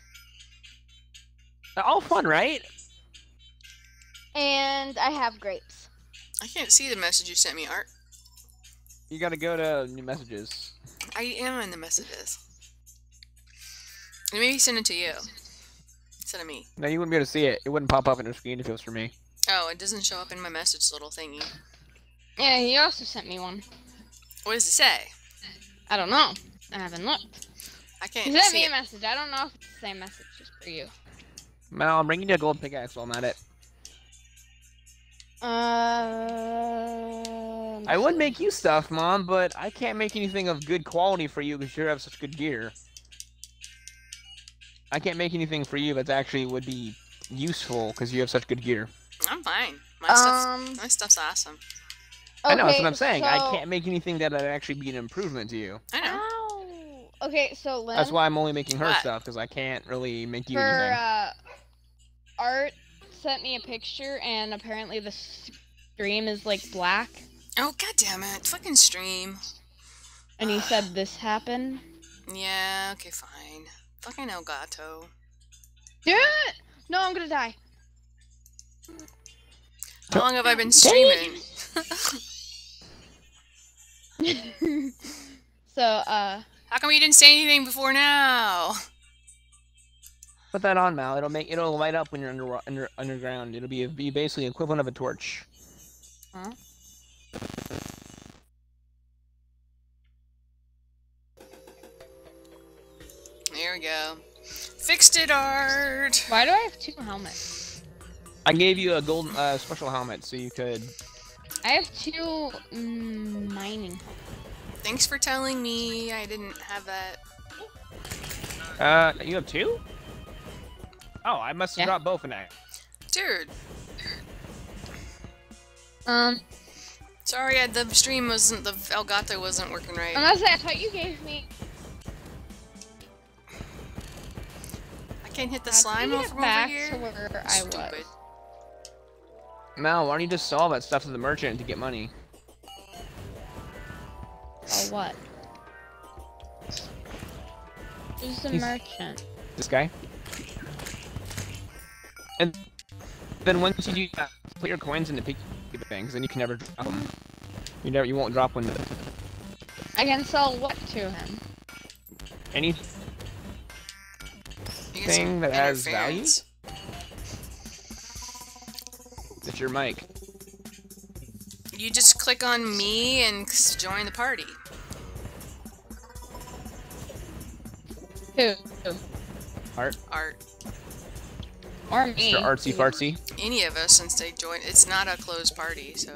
All fun, right? And I have grapes. I can't see the message you sent me, Art. You gotta go to new messages. I am in the messages. Maybe send it to you instead of me. No, you wouldn't be able to see it. It wouldn't pop up on your screen if it was for me. Oh, it doesn't show up in my message little thingy. Yeah, he also sent me one. What does it say? I don't know. I haven't looked. I He can't he sent see me a message. I don't know if it's the same message just for you. Mal, I'm bringing you a gold pickaxe while I'm at it. Uh, I would make you stuff, Mom, but I can't make anything of good quality for you because you have such good gear. I can't make anything for you that actually would be useful because you have such good gear. I'm fine. My stuff's Um, my stuff's awesome. I know, that's what I'm saying. I can't make anything that would actually be an improvement to you. I know. Ow. Okay, so Lynn, That's why I'm only making her What? stuff because I can't really make you for anything. uh, Art sent me a picture, and apparently the stream is like black, Oh god damn it! Fucking stream. and he said this happened. Yeah. Okay. Fine. Fucking Elgato. Damn it! No, I'm gonna die. How long have I been streaming? so, uh, How come you didn't say anything before now? Put that on, Mal. It'll make it'll light up when you're under, under underground. It'll be be basically equivalent of a torch. Huh? There we go. Fixed it, Art. why do I have two helmets? I gave you a gold uh, special helmet so you could. I have two mm, mining. Thanks for telling me. I didn't have that. Uh, you have two? Oh, I must have Yeah. dropped both in that. Dude, Um, sorry, I, the stream wasn't, the Elgato wasn't working right. unless I thought you gave me. I can't hit the How slime we off get from over back here. to where I was. Mal, why don't you just sell that stuff to the merchant to get money? Oh, what? Who's the He's- merchant? This guy. And then once you do that, put your coins in the piggy bank, 'cause then you can never drop them. You never, you won't drop one. I can sell what to him? Anything You that has value? It's your mic. You just click on me and s- join the party. Who? Who? Art, Art. Or me? Mr. Artsy Fartsy. Any of us since they joined. It's not a closed party, so.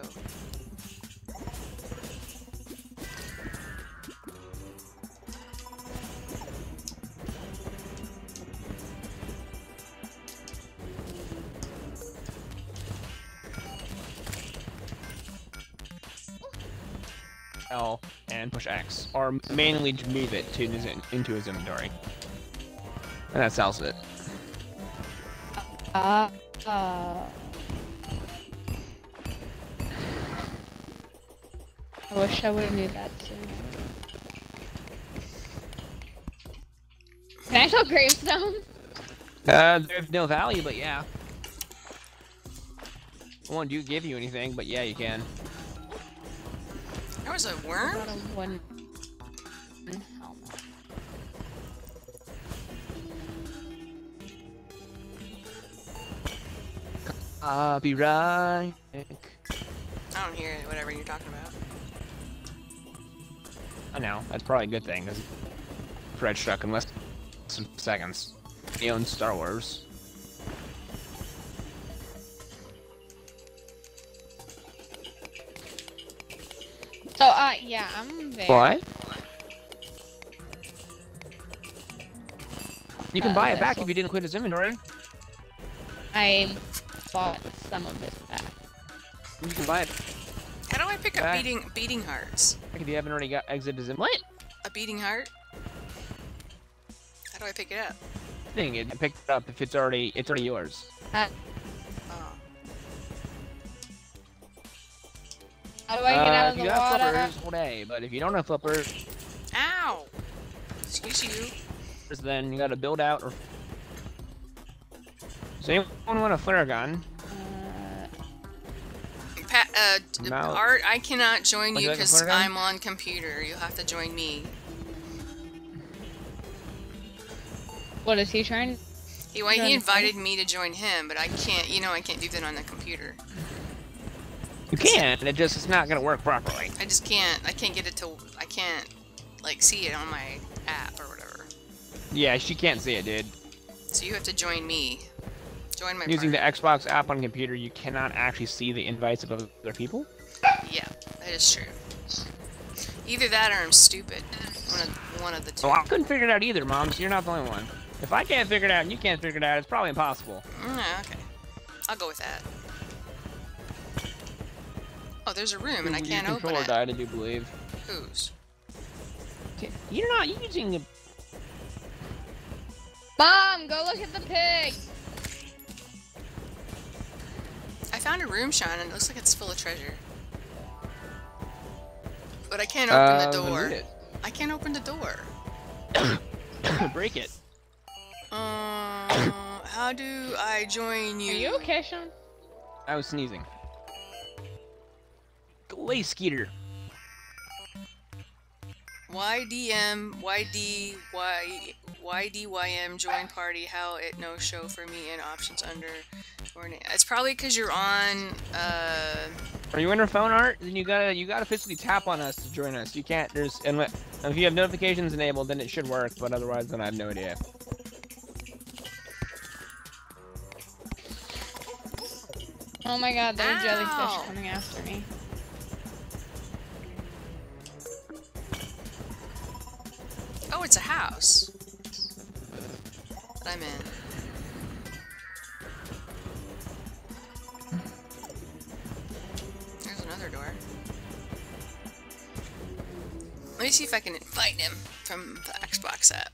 L and push X, or manually to move it to his, into his inventory. And that sells it. Uh, uh. I wish I would have knew that sooner. Can I sell gravestone? Uh, there's no value, but yeah. I won't do give you anything, but yeah, you can. There was a worm? I'll be right back. I don't hear whatever you're talking about. I know, that's probably a good thing, because Fred struck in less than seconds. He owns Star Wars. So, uh, yeah, I'm there. What? You can buy it Uh, back if you didn't quit his inventory. I bought some of it back. You can buy it How do I pick up beating beating hearts? back if you haven't already got exited his inventory. What? A beating heart? How do I pick it up? Thing, it picked it up if it's already it's already yours. Uh, Oh. how do I get Uh, out of if the you have water? flippers, hold A, but if you don't have flippers, Ow! Excuse you. then you gotta build out or. So anyone want a flare gun? Uh, Pa- uh, Art, I cannot join Would you you like because? I'm on computer. You'll have to join me. what is he trying? He, well, Join he invited me to join him, but I can't. You know, I can't do that on the computer. You can. It just it's not gonna work properly. I just can't. I can't get it to. I can't like see it on my app or whatever. Yeah, she can't see it, dude. So you have to join me. Join my. Using the. Xbox app on computer, you cannot actually see the invites of other people. Yeah, that is true. Either that or I'm stupid. One of one of the two. Well, I couldn't figure it out either, Mom, so you're not the only one. If I can't figure it out and you can't figure it out, it's probably impossible. Mm, okay. I'll go with that. Oh, there's a room and I can't open it. controller it. died, I do believe. Whose? You're not using the. Mom, go look at the pig. Found a room, Sean, and it looks like it's full of treasure. But I can't Uh, open the door. it. I can't open the door. Break it. Uh, how do I join you? Are you okay, Sean? I was sneezing. Go away, Skeeter. YDM YD Y YDYM join party. How it no show for me and options under. or na- It's probably because you're on. Uh, Are you in her phone art? Then you gotta you gotta physically tap on us to join us. You can't. There's and if you have notifications enabled, then it should work. But otherwise, then I have no idea. Oh my god, there's Ow. jellyfish coming after me. oh, it's a house. I'm in. There's another door. Let me see if I can invite him from the Xbox app.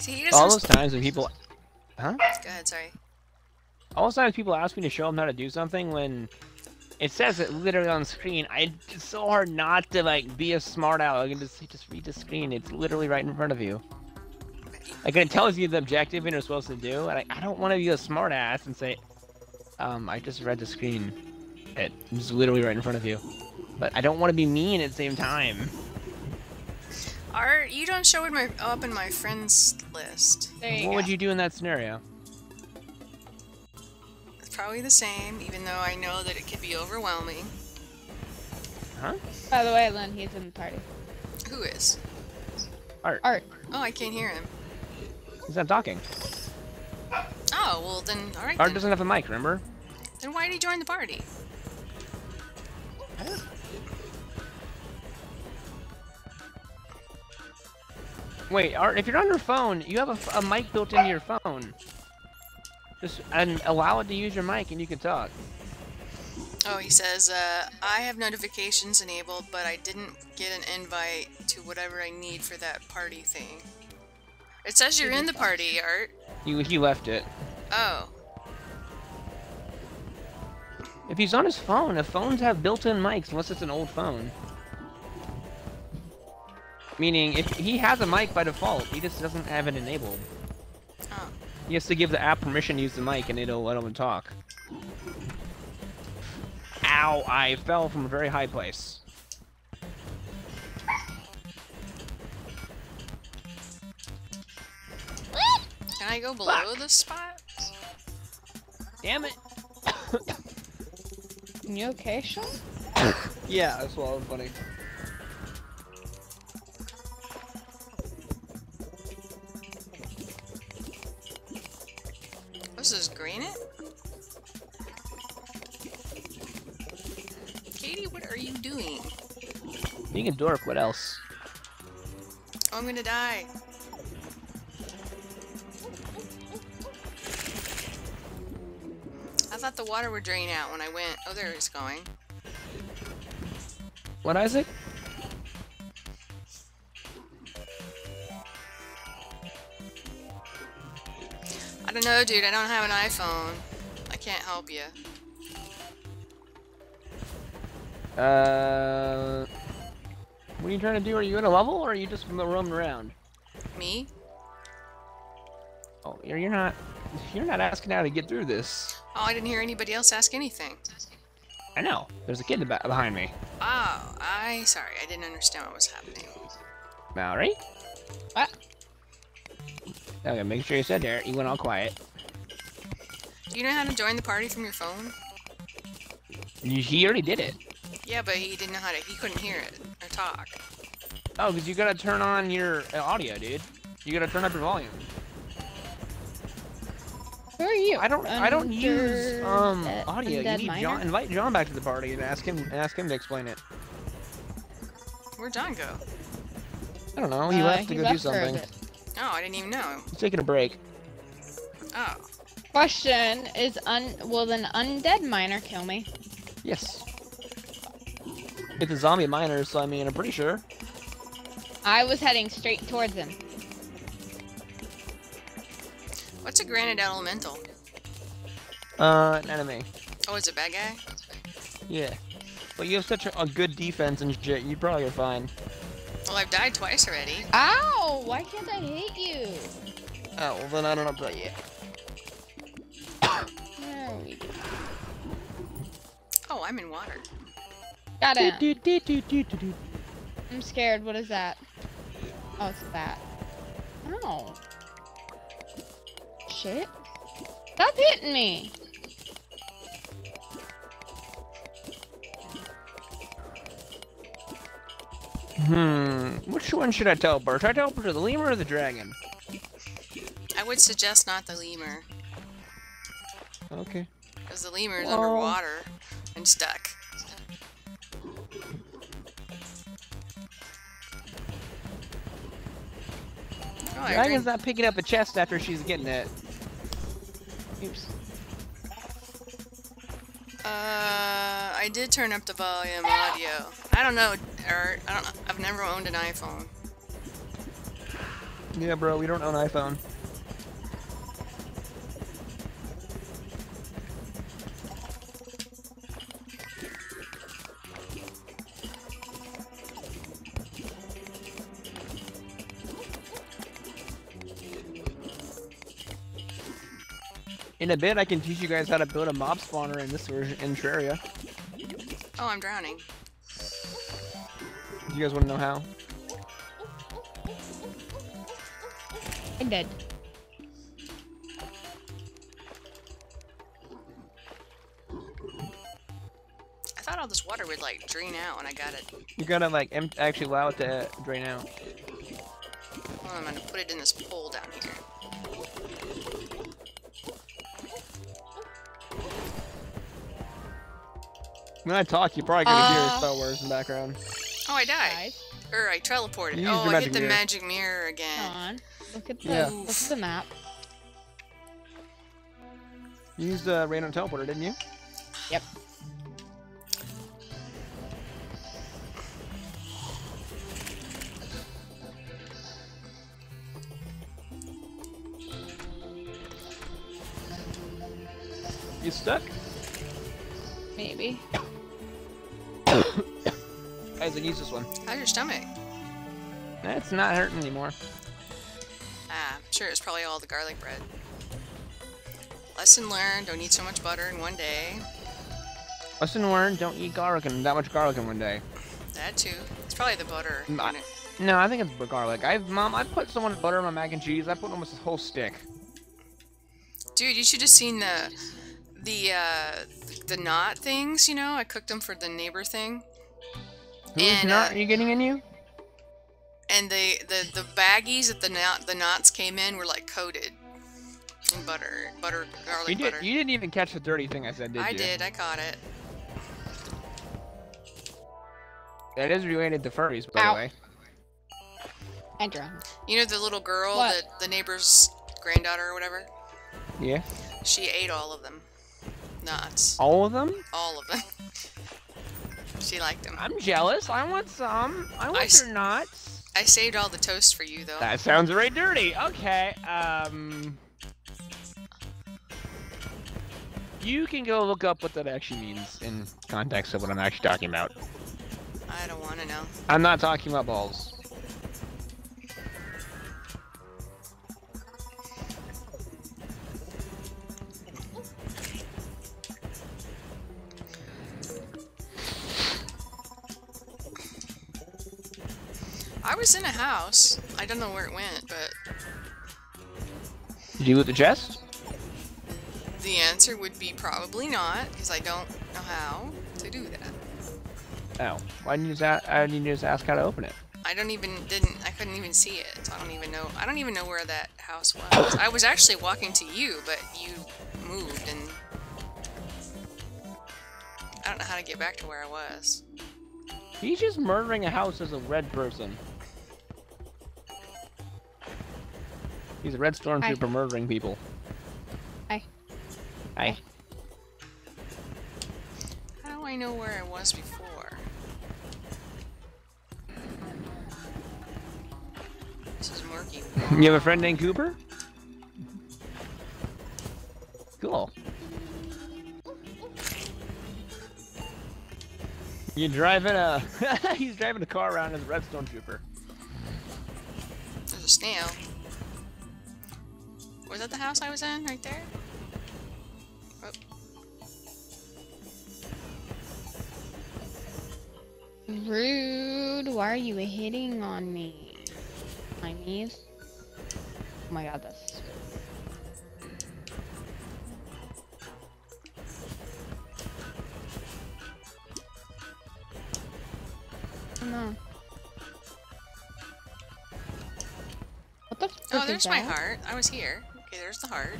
See. All those times when people, huh? Go ahead, sorry. All those times people ask me to show them how to do something when it says it literally on screen. I it's so hard not to like be a smart aleck. Can just just read the screen. It's literally right in front of you. Like it tells you the objective and you're supposed to do, and I, I don't want to be a smart ass and say, um, I just read the screen. It's literally right in front of you. But I don't want to be mean at the same time. Art, you don't show it my up in my friends list. There you what go. would you do in that scenario? It's probably the same, even though I know that it could be overwhelming. Huh? By the way, Lynn, he's in the party. Who is? Art. Art. Oh, I can't hear him. He's not talking. Oh, well then, alright Art then. doesn't have a mic, remember? Then why did he join the party? Wait, Art, if you're on your phone, you have a mic built into your phone. Just and allow it to use your mic and you can talk. Oh, he says, uh, I have notifications enabled, but I didn't get an invite to whatever I need for that party thing. It says you're in the party, Art. He, he left it. Oh. If he's on his phone, the phones have built-in mics unless it's an old phone. Meaning, if he has a mic by default, he just doesn't have it enabled. Oh. He has to give the app permission to use the mic and it'll let him talk. Ow, I fell from a very high place. Can I go below this spot? Damn it! You okay, Sean? Yeah, that's what I was funny. gives green it? Katie, what are you doing? Being a dork, what else? Oh, I'm gonna die. I thought the water would drain out when I went. Oh, there it's going. What, Isaac? I don't know, dude. I don't have an iPhone. I can't help you. Uh, what are you trying to do? Are you in a level, or are you just roaming around? Me? Oh, you're you're not. You're not asking how to get through this. Oh, I didn't hear anybody else ask anything. I know. There's a kid behind me. Oh, I sorry. I didn't understand what was happening. Mallory? What? Okay, make sure you said there. You went all quiet. Do you know how to join the party from your phone? You, he already did it. Yeah, but he didn't know how to. He couldn't hear it or talk. Oh, because you gotta turn on your uh, audio, dude. You gotta turn up your volume. Who are you? I don't. I don't use um uh, audio. You need Miner? John. Invite John back to the party and ask him. Ask him to explain it. Where'd John go? I don't know. He Uh, left to he go left do for a something. Bit. Oh, I didn't even know. He's taking a break. Oh, Question is, un will an undead miner kill me? Yes. It's a zombie miner, so I mean, I'm pretty sure. I was heading straight towards him. what's a granite elemental? Uh, an enemy. Oh, it's a bad guy. Yeah. But you have such a, a good defense and shit. You probably are fine. Well, I've died twice already. Ow! Why can't I hit you? Oh well, then I don't know about you. There we go. Oh, I'm in water. Got it. Do, do, do, do, do, do. I'm scared. What is that? Oh, it's that. Oh. Shit. Stop hitting me. Hmm. Which one should I teleport? Should I teleport to the lemur or the dragon? I would suggest not the lemur, Okay. because the lemur is Well- underwater and stuck. Oh, Dragon's not picking up a chest after she's getting it. Oops. Uh, I did turn up the volume audio. I don't know, or I don't. I've never owned an iPhone. Yeah, bro, we don't own iPhone. In a bit, I can teach you guys how to build a mob spawner in this version in Terraria. Oh, I'm drowning. Do you guys want to know how? I did. I thought all this water would like drain out when I got it. You gotta like em- actually allow it to drain out. Well, I'm gonna put it in this hole down here. When I talk, you're probably gonna hear Uh. Star Wars in the background. Oh, I died. Guys, Or I teleported. You oh, your I hit the mirror. magic mirror again. come on. Look at the Yeah. look at the map. You used a uh, random teleporter, didn't you? Yep. You stuck? Maybe. Isaac, use this one. How's your stomach? It's not hurting anymore. Ah, I'm sure it's probably all the garlic bread. Lesson learned, don't eat so much butter in one day. Lesson learned, don't eat garlic and that much garlic in one day. That too. It's probably the butter. Mm, I- No, I think it's the garlic. I've, mom, I put so much butter on my mac and cheese, I put almost a whole stick. Dude, you should have seen the the uh the knot things, you know? I cooked them for the neighbor thing. Who's And, not uh, are you getting in you? And the the, the baggies that the knot the knots came in were like coated in butter. Butter garlic You, did, butter. you didn't even catch the dirty thing I said, did I you? I did, I caught it. That is related to furries, by Ow. the way. I drowned. You know the little girl, What? the, the neighbor's granddaughter or whatever? Yeah. She ate all of them. Nuts. All of them? All of them. she liked them. I'm jealous. I want some. I want s- their nuts. I saved all the toast for you, though. That sounds very dirty. Okay. Um. You can go look up what that actually means in context of what I'm actually talking about. I don't want to know. I'm not talking about balls. I was in a house. I don't know where it went, but Did you loot the chest? the answer would be probably not, because I don't know how to do that. Oh. Why didn't you just ask, I didn't you just ask how to open it? I don't even didn't I couldn't even see it, so I don't even know I don't even know where that house was. I was actually walking to you, but you moved and I don't know how to get back to where I was. He's just murdering a house as a red person. He's a red stormtrooper murdering people. Hi. Hi. How do I know where I was before? This is murky. You have a friend named Cooper? Cool. You're driving a he's driving a car around as a red stormtrooper. There's a snail. Was that the house I was in right there? Oh, Rude. Why are you hitting on me? My knees. Oh my god, that's. Oh no. What the oh there's my heart. I was here. Okay, there's the heart.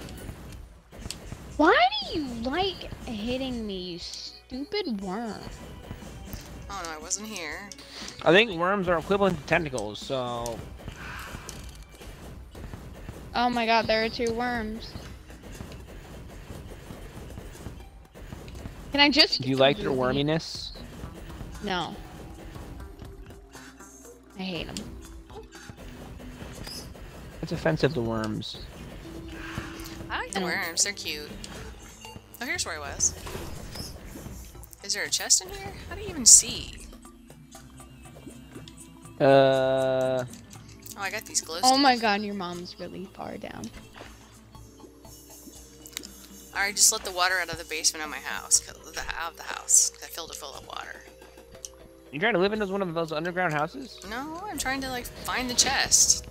Why do you like hitting me, you stupid worm? Oh no, I wasn't here. I think worms are equivalent to tentacles, so Oh my god, there are two worms. Can I just do you like their worminess? No. I hate them. It's offensive to worms. I like the worms. They're cute. Oh, here's where I was. Is there a chest in here? How do you even see? Uh, Oh, I got these glow Oh my god, your mom's really far down. Alright, just let the water out of the basement of my house, The, out of the house. 'cause I filled it full of water. you trying to live in those one of those underground houses? No, I'm trying to like find the chest.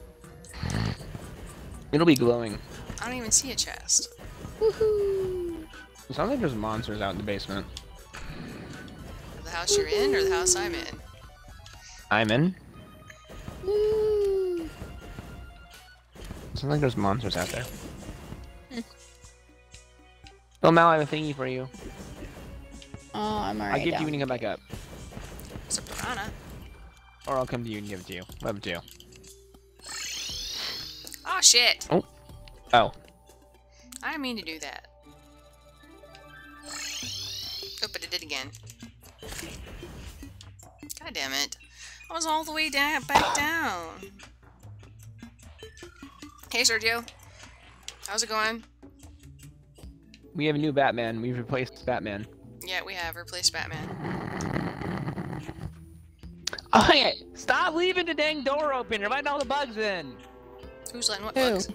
It'll be glowing. I don't even see a chest. Woohoo! It sounds like there's monsters out in the basement. The house you're in or the house I'm in? I'm in. Woo! Sounds like there's monsters out there. Hmm. Well, Mal, I have a thingy for you. Oh, I'm alright. I'll give you when you come back up. It's a piranha. Or I'll come to you and give it to you. Love it to you. Oh shit! Oh. Oh. I didn't mean to do that. Oh, but it did again. God damn it. I was all the way down, back down. Hey, Sergio. How's it going? We have a new Batman. We've replaced Batman. Yeah, we have replaced Batman. Oh, yeah. Stop leaving the dang door open. You're letting all the bugs in. Who's letting what Who? bugs?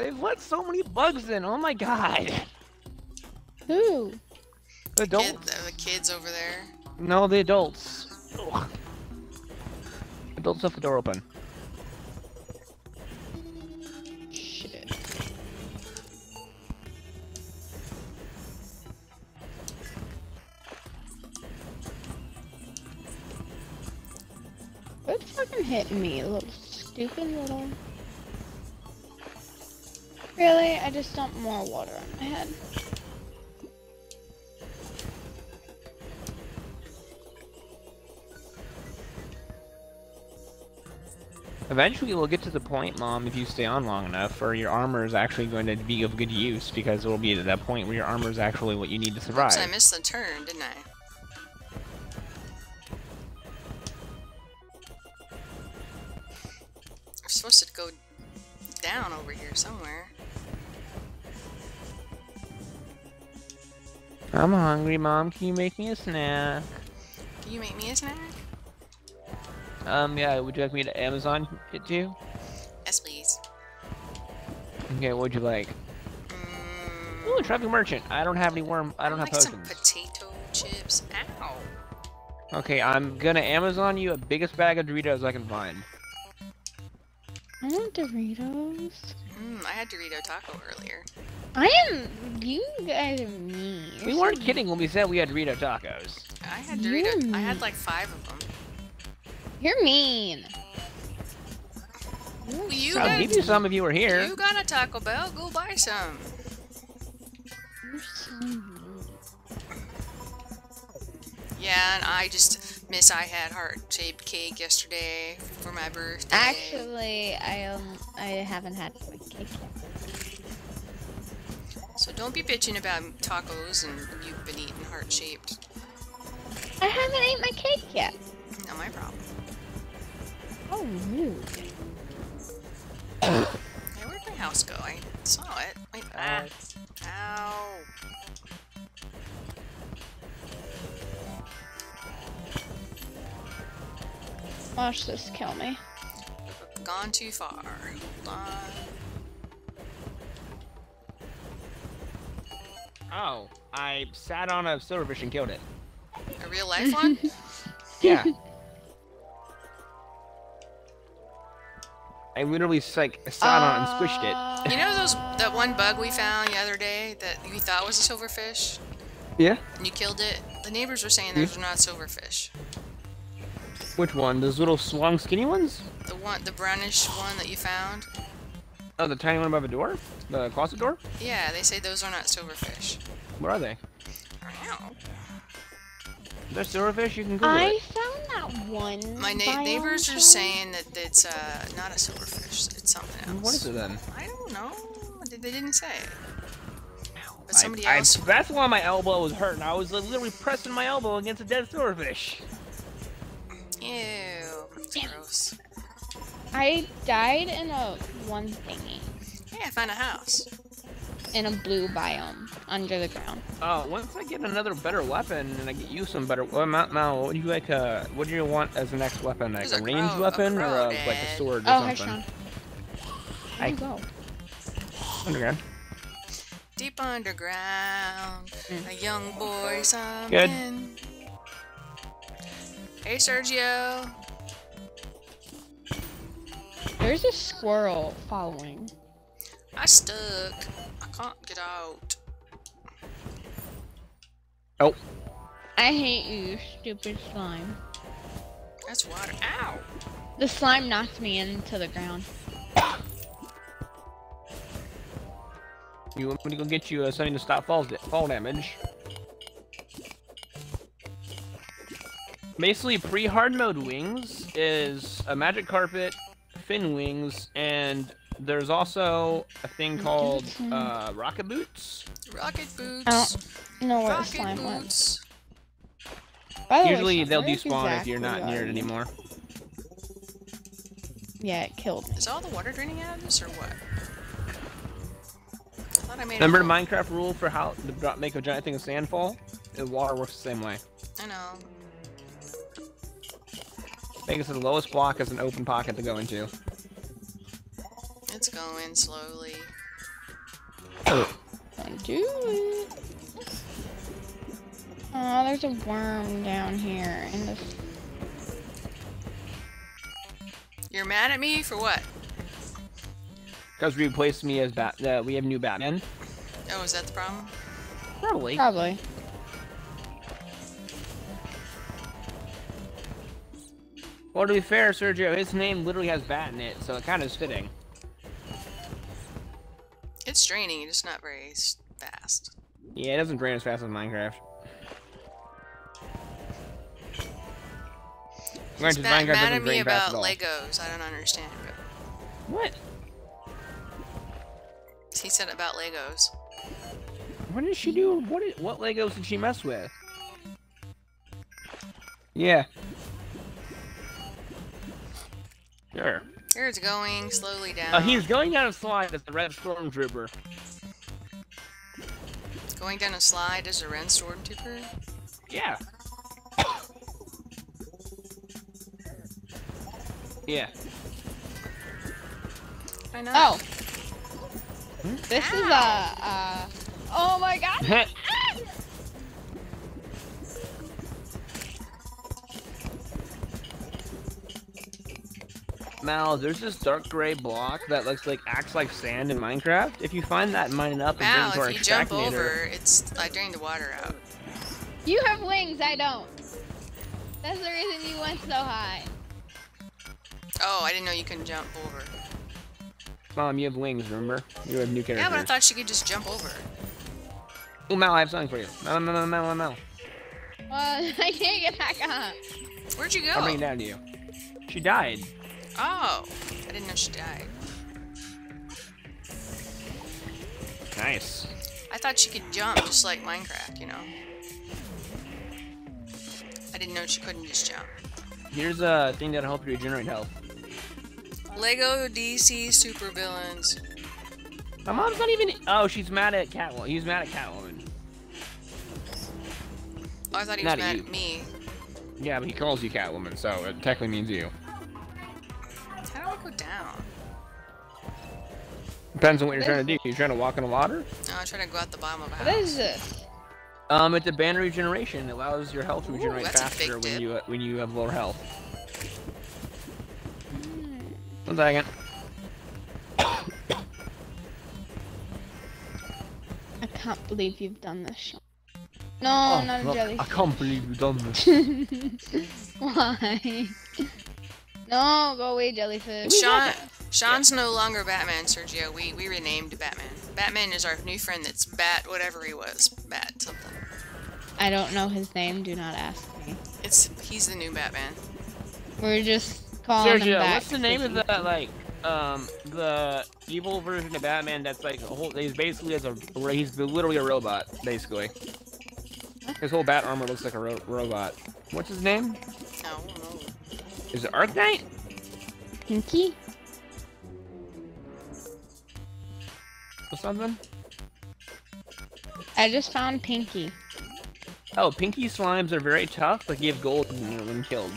They've let so many bugs in. Oh my god. Who? The adults. the, the kids over there. No, the adults. Ugh. Adults left the door open. Shit. Quit fucking hitting me, little Stupid little. Really? I just dumped more water on my head. Eventually, we'll get to the point, Mom, if you stay on long enough, where your armor is actually going to be of good use, because it will be at that point where your armor is actually what you need to survive. Oops, I missed the turn, didn't I? I'm supposed to go down over here somewhere. I'm hungry, Mom. Can you make me a snack? Can you make me a snack? Um, yeah, would you like me to Amazon it to you? Yes, please. Okay, what'd you like? Mm, Ooh, traffic merchant. I don't have any worm. I don't have like some potato chips. Ow. Okay, I'm gonna Amazon you a biggest bag of Doritos I can find. I want Doritos. Mm, I had Dorito taco earlier. I am. You guys are mean. We weren't kidding when we said we had Dorito tacos. I had You're Dorito. I had like five of them. You're mean. Well, you I'll got, give you some if you were here. you got a Taco Bell. Go buy some. You're so mean. Yeah, and I just miss I had heart-shaped cake yesterday for my birthday. Actually, I um, I haven't had my cake yet. So don't be bitching about tacos and you've been eating heart-shaped. I haven't ate my cake yet. Not my problem. Oh, rude. Hey, where'd my house go? I saw it. Wait, ah. Ow. Watch this kill me. Gone too far. Hold on. Oh, I sat on a silverfish and killed it. A real life one? Yeah. I literally like sat on it and squished it. Uh, you know those that one bug we found the other day that we thought was a silverfish? Yeah. And you killed it? The neighbors were saying those hmm? are not silverfish. Which one? Those little long skinny ones? The one, the brownish one that you found? Oh, the tiny one above the door? The closet door? Yeah, they say those are not silverfish. What are they? Ow. They're silverfish. You can Google I it. found that one. My na- biome neighbors are saying that it's uh, not a silverfish. It's something else. What is it then? I don't know. They they didn't say. But somebody I, else. that's why my elbow was hurting. I was literally pressing my elbow against a dead silverfish. Ew. It's gross. I died in a one thingy Hey, I found a house. in a blue biome under the ground. Oh, once I get another better weapon and I get you some better. Well, Mal, Mal, what do you like? Uh, what do you want as the next weapon? Like There's a a ranged crow- a weapon or a, like a sword or Oh, hi, something? Sean. Hi. Where'd you go? Underground. Deep underground, Mm. a young boy something. Hey, Sergio. There's a squirrel following. I stuck. I can't get out. Oh, I hate you, stupid slime. That's water. Ow. The slime knocked me into the ground. you want me to go get you uh, something to stop fall, fall damage? Basically, pre-hard mode wings is a magic carpet, fin wings, and there's also a thing called uh, rocket boots. Rocket boots. I don't know where the Rocket slime went. boots. By the way, Usually Sean, they'll where despawn if you're not near it anymore. Yeah, it killed me. Is all the water draining out of this or what? I I made Remember a the. Minecraft rule for how to make a giant thing of sand fall? The water works the same way. I know. Make it so the lowest block is an open pocket to go into. It's going slowly. Don't do it. Oh, there's a worm down here in the. You're mad at me for what? Because we replaced me as Bat. Uh, we have new Batman. Oh, is that the problem? Probably. Probably. Well, to be fair, Sergio, his name literally has bat in it, so it kind of is fitting. It's draining, just not very fast. Yeah, it doesn't drain as fast as Minecraft. He's Granted, ma- Minecraft mad at me about. Legos. I don't understand. But What? he said about Legos. What did she do? What did, what Legos did she mess with? Yeah. Sure. Here it's going slowly down. Uh, he's going down a slide as the red stormtrooper. going down a slide as a Ren Stormtrooper. Yeah. Yeah. I know. Oh. This is a, uh, oh my god. Mal, there's this dark gray block that looks like acts like sand in Minecraft. If you find that, mine it up and Wow, bring it to our if you jump over, it's I drained the water out. You have wings, I don't. That's the reason you went so high. Oh, I didn't know you couldn't jump over. Mom, you have wings, remember? You have new characters. Yeah, but I thought she could just jump over. Oh, Mal, I have something for you. Mal, Mal, Mal, Mal, Mal. Well, I can't get back up. Where'd you go? I'll bring it down to you. She died. Oh, I didn't know she died. Nice. I thought she could jump just like Minecraft, you know. I didn't know she couldn't just jump. Here's a thing that'll help you regenerate health. Lego DC supervillains. My mom's not even. Oh, she's mad at Catwoman. He's mad at Catwoman. Oh, I thought he was Not mad you. at me. Yeah, but he calls you Catwoman, so it technically means you. Depends on what you're trying to do. You're trying to walk in the water? No, I'm trying to go out the bottom of a What house. is this? Um, it's a band of regeneration. It allows your health to regenerate that's a big faster when you uh, when you have lower health. One second. I can't believe you've done this. Sean. No, Oh, not a look, jelly. I can't believe you've done this. Why? No, go away, jellyfish. Sean, Sean's no longer Batman, Sergio. We we renamed Batman. Batman is our new friend. That's Bat, whatever he was, Bat something. I don't know his name. Do not ask me. It's he's the new Batman. We're just calling him Sergio, back. what's the name of because the like um the evil version of Batman that's like a whole he's basically as a he's literally a robot basically. His whole bat armor looks like a ro robot. What's his name? No, no. Is it Arknight? he- Pinky? Or something? I just found Pinky. Oh, pinky slimes are very tough, but give gold when when killed.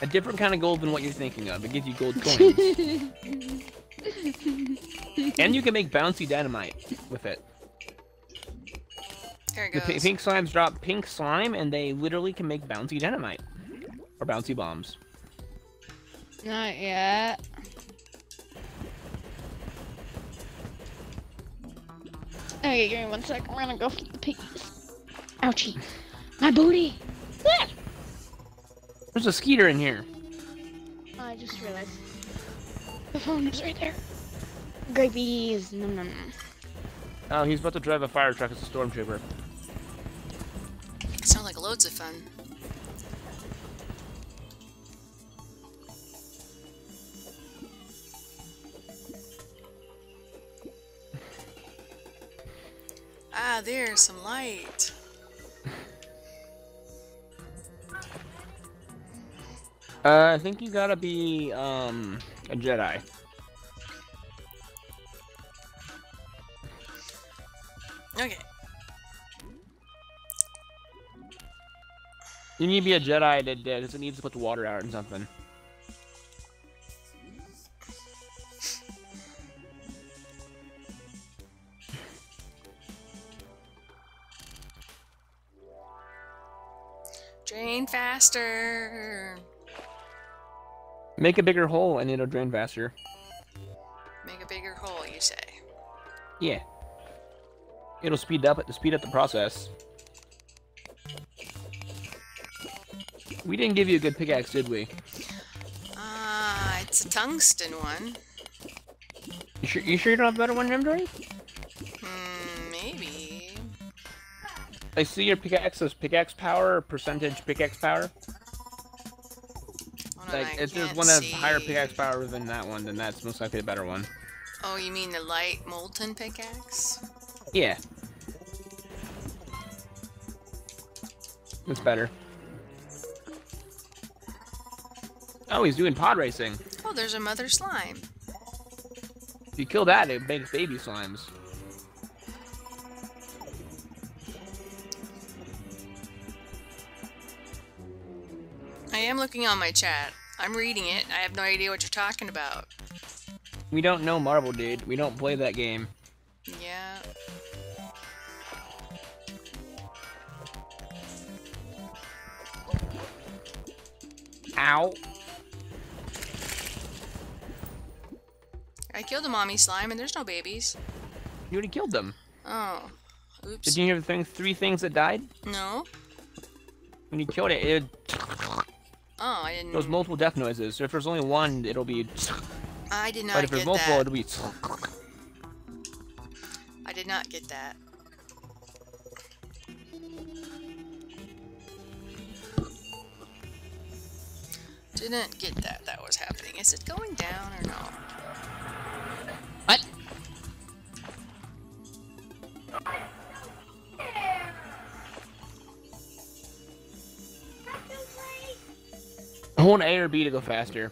A different kind of gold than what you're thinking of. It gives you gold coins. and you can make bouncy dynamite with it. Here it The goes. pink slimes drop pink slime, and they literally can make bouncy dynamite. Or bouncy bombs. Not yet. Okay, give me one sec. I'm gonna go feed the piggies. Ouchie. My booty! Ah! There's a skeeter in here. I just realized. The phone is right there. Gravies. No, no, no. Oh, he's about to drive a fire truck as a stormtrooper. Sounds like loads of fun. Ah, there's some light. Uh, I think you gotta be, um, a Jedi. Okay. You need to be a Jedi that because it needs to put the water out and something. Faster. Make a bigger hole and it'll drain faster. Make a bigger hole, you say. Yeah. It'll speed up to speed up the process. We didn't give you a good pickaxe, did we? Ah, it's a tungsten one. You sure you, sure you don't have a better one in inventory? I see your pickaxe says pickaxe power percentage pickaxe power. On, Like, if there's one that has higher pickaxe power than that one, then that's most likely a better one. Oh, you mean the light molten pickaxe? Yeah. That's better. Oh, he's doing pod racing. Oh, there's a mother slime. If you kill that, it makes baby slimes. Am looking on my chat. I'm reading it. I have no idea what you're talking about. We don't know Marvel, dude. We don't play that game. Yeah. Ow. I killed a mommy slime and there's no babies. You already killed them. Oh. Oops. Did you hear the thing, three things that died? No? When you killed it, it Oh, I didn't. those multiple death noises. So if there's only one, it'll be. I did not. But not if there's multiple, that. it'll be. I did not get that. Didn't get that. That was happening. Is it going down or no? Hold A or B to go faster.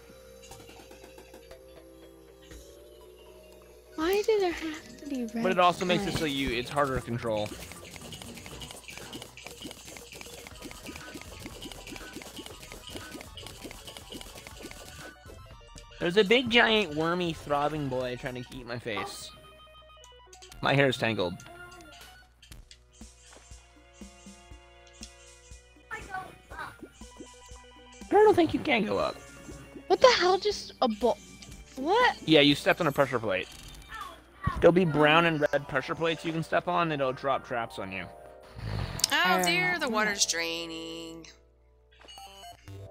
Why do there have to be red But it also makes it so you it's harder to control. There's a big giant wormy throbbing boy trying to eat my face. My hair is tangled. Think you can go up. What the hell? Just a ball? What? Yeah, you stepped on a pressure plate. There'll be brown and red pressure plates you can step on, and it'll drop traps on you. Oh dear, the water's draining.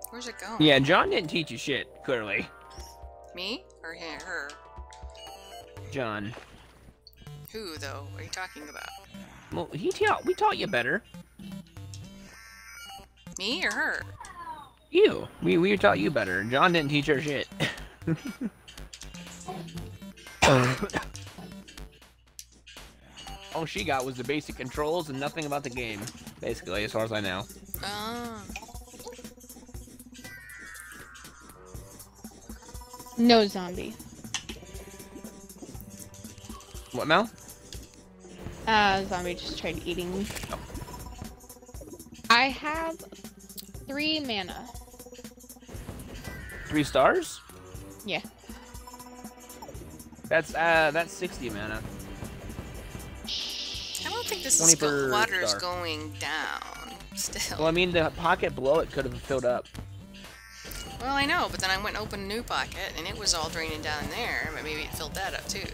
Where's it going? Yeah, John didn't teach you shit, clearly. Me or her? John. Who though? What are you talking about? Well, he taught, we taught you better. Me or her? You. We, we taught you better. John didn't teach her shit. All she got was the basic controls and nothing about the game, basically, as far as I know. Oh. No zombie. What, Mel? Uh, zombie just tried eating me. I have three mana. Three stars? Yeah. That's, uh, that's 60 mana. I don't think this 20 is go- per water is star. going down. Still. Well, I mean, the pocket below it could have filled up. Well, I know, but then I went and opened a new pocket, and it was all draining down there. But maybe it filled that up too.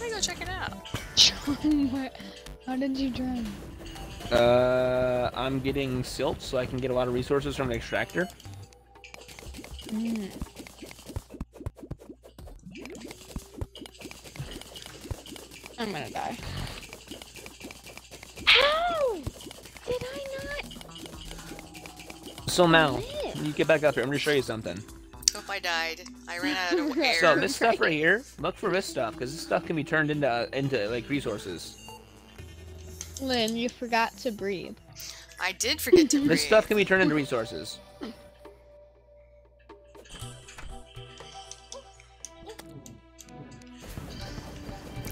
Let me go check it out. John, what? How did you drain? Uh, I'm getting silt so I can get a lot of resources from the extractor. Mm. I'm gonna die. How? Did I not? So Mel, live? you get back up here. I'm gonna show you something. Hope I died. I ran out of air. So this stuff right here, look for this stuff because this stuff can be turned into into like resources. Lynn, you forgot to breathe. I did forget to breathe. This stuff can be turned into resources.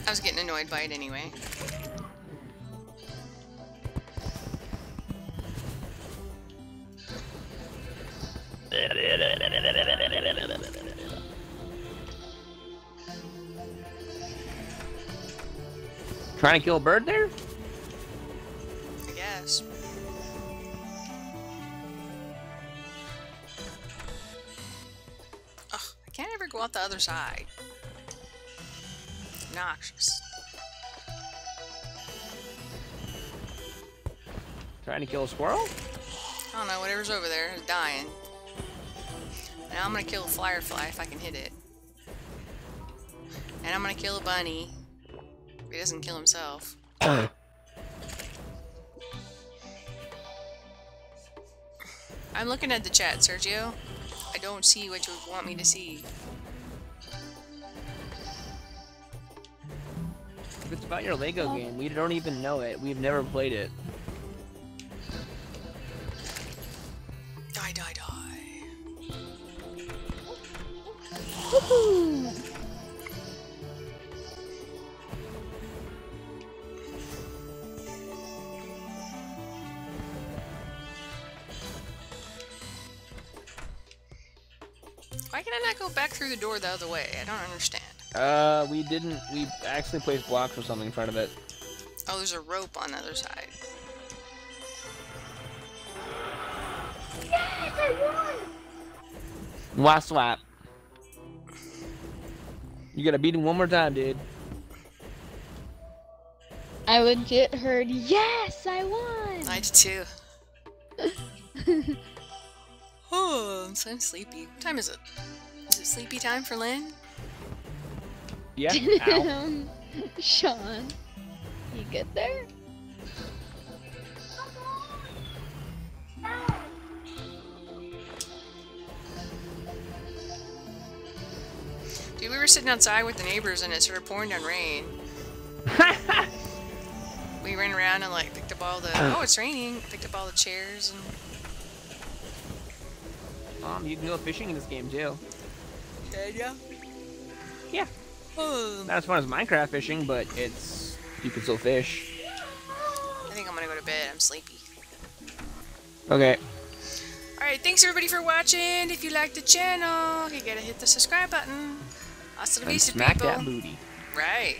I was getting annoyed by it anyway. Trying to kill a bird there? I guess. Ugh, I can't ever go out the other side. Noxious. Trying to kill a squirrel? I don't know, whatever's over there is dying. Now I'm gonna kill a firefly if I can hit it. And I'm gonna kill a bunny. If he doesn't kill himself. I'm looking at the chat, Sergio. I don't see what you want me to see. It's about your Lego game, we don't even know it. We've never played it. Die, die, die. Why can I not go back through the door the other way? I don't understand. Uh, we didn't. We actually placed blocks or something in front of it. Oh, there's a rope on the other side. Yes, I won! Last lap. You gotta beat him one more time, dude. I would get heard, yes, I won! I did too. Oh, I'm so sleepy. What time is it? Is it sleepy time for Lynn? Yeah. Ow. Sean, you good there? Dude, we were sitting outside with the neighbors and it started pouring down rain. We ran around and like picked up all the. Oh, it's raining. Picked up all the chairs and. um, you can go fishing in this game too. Yeah. Oh, Not as fun as Minecraft fishing, but it's you can still fish. I think I'm gonna go to bed. I'm sleepy. Okay. Alright, thanks everybody for watching. If you like the channel, you gotta hit the subscribe button. Hasta la vista, smack people. that booty. Right.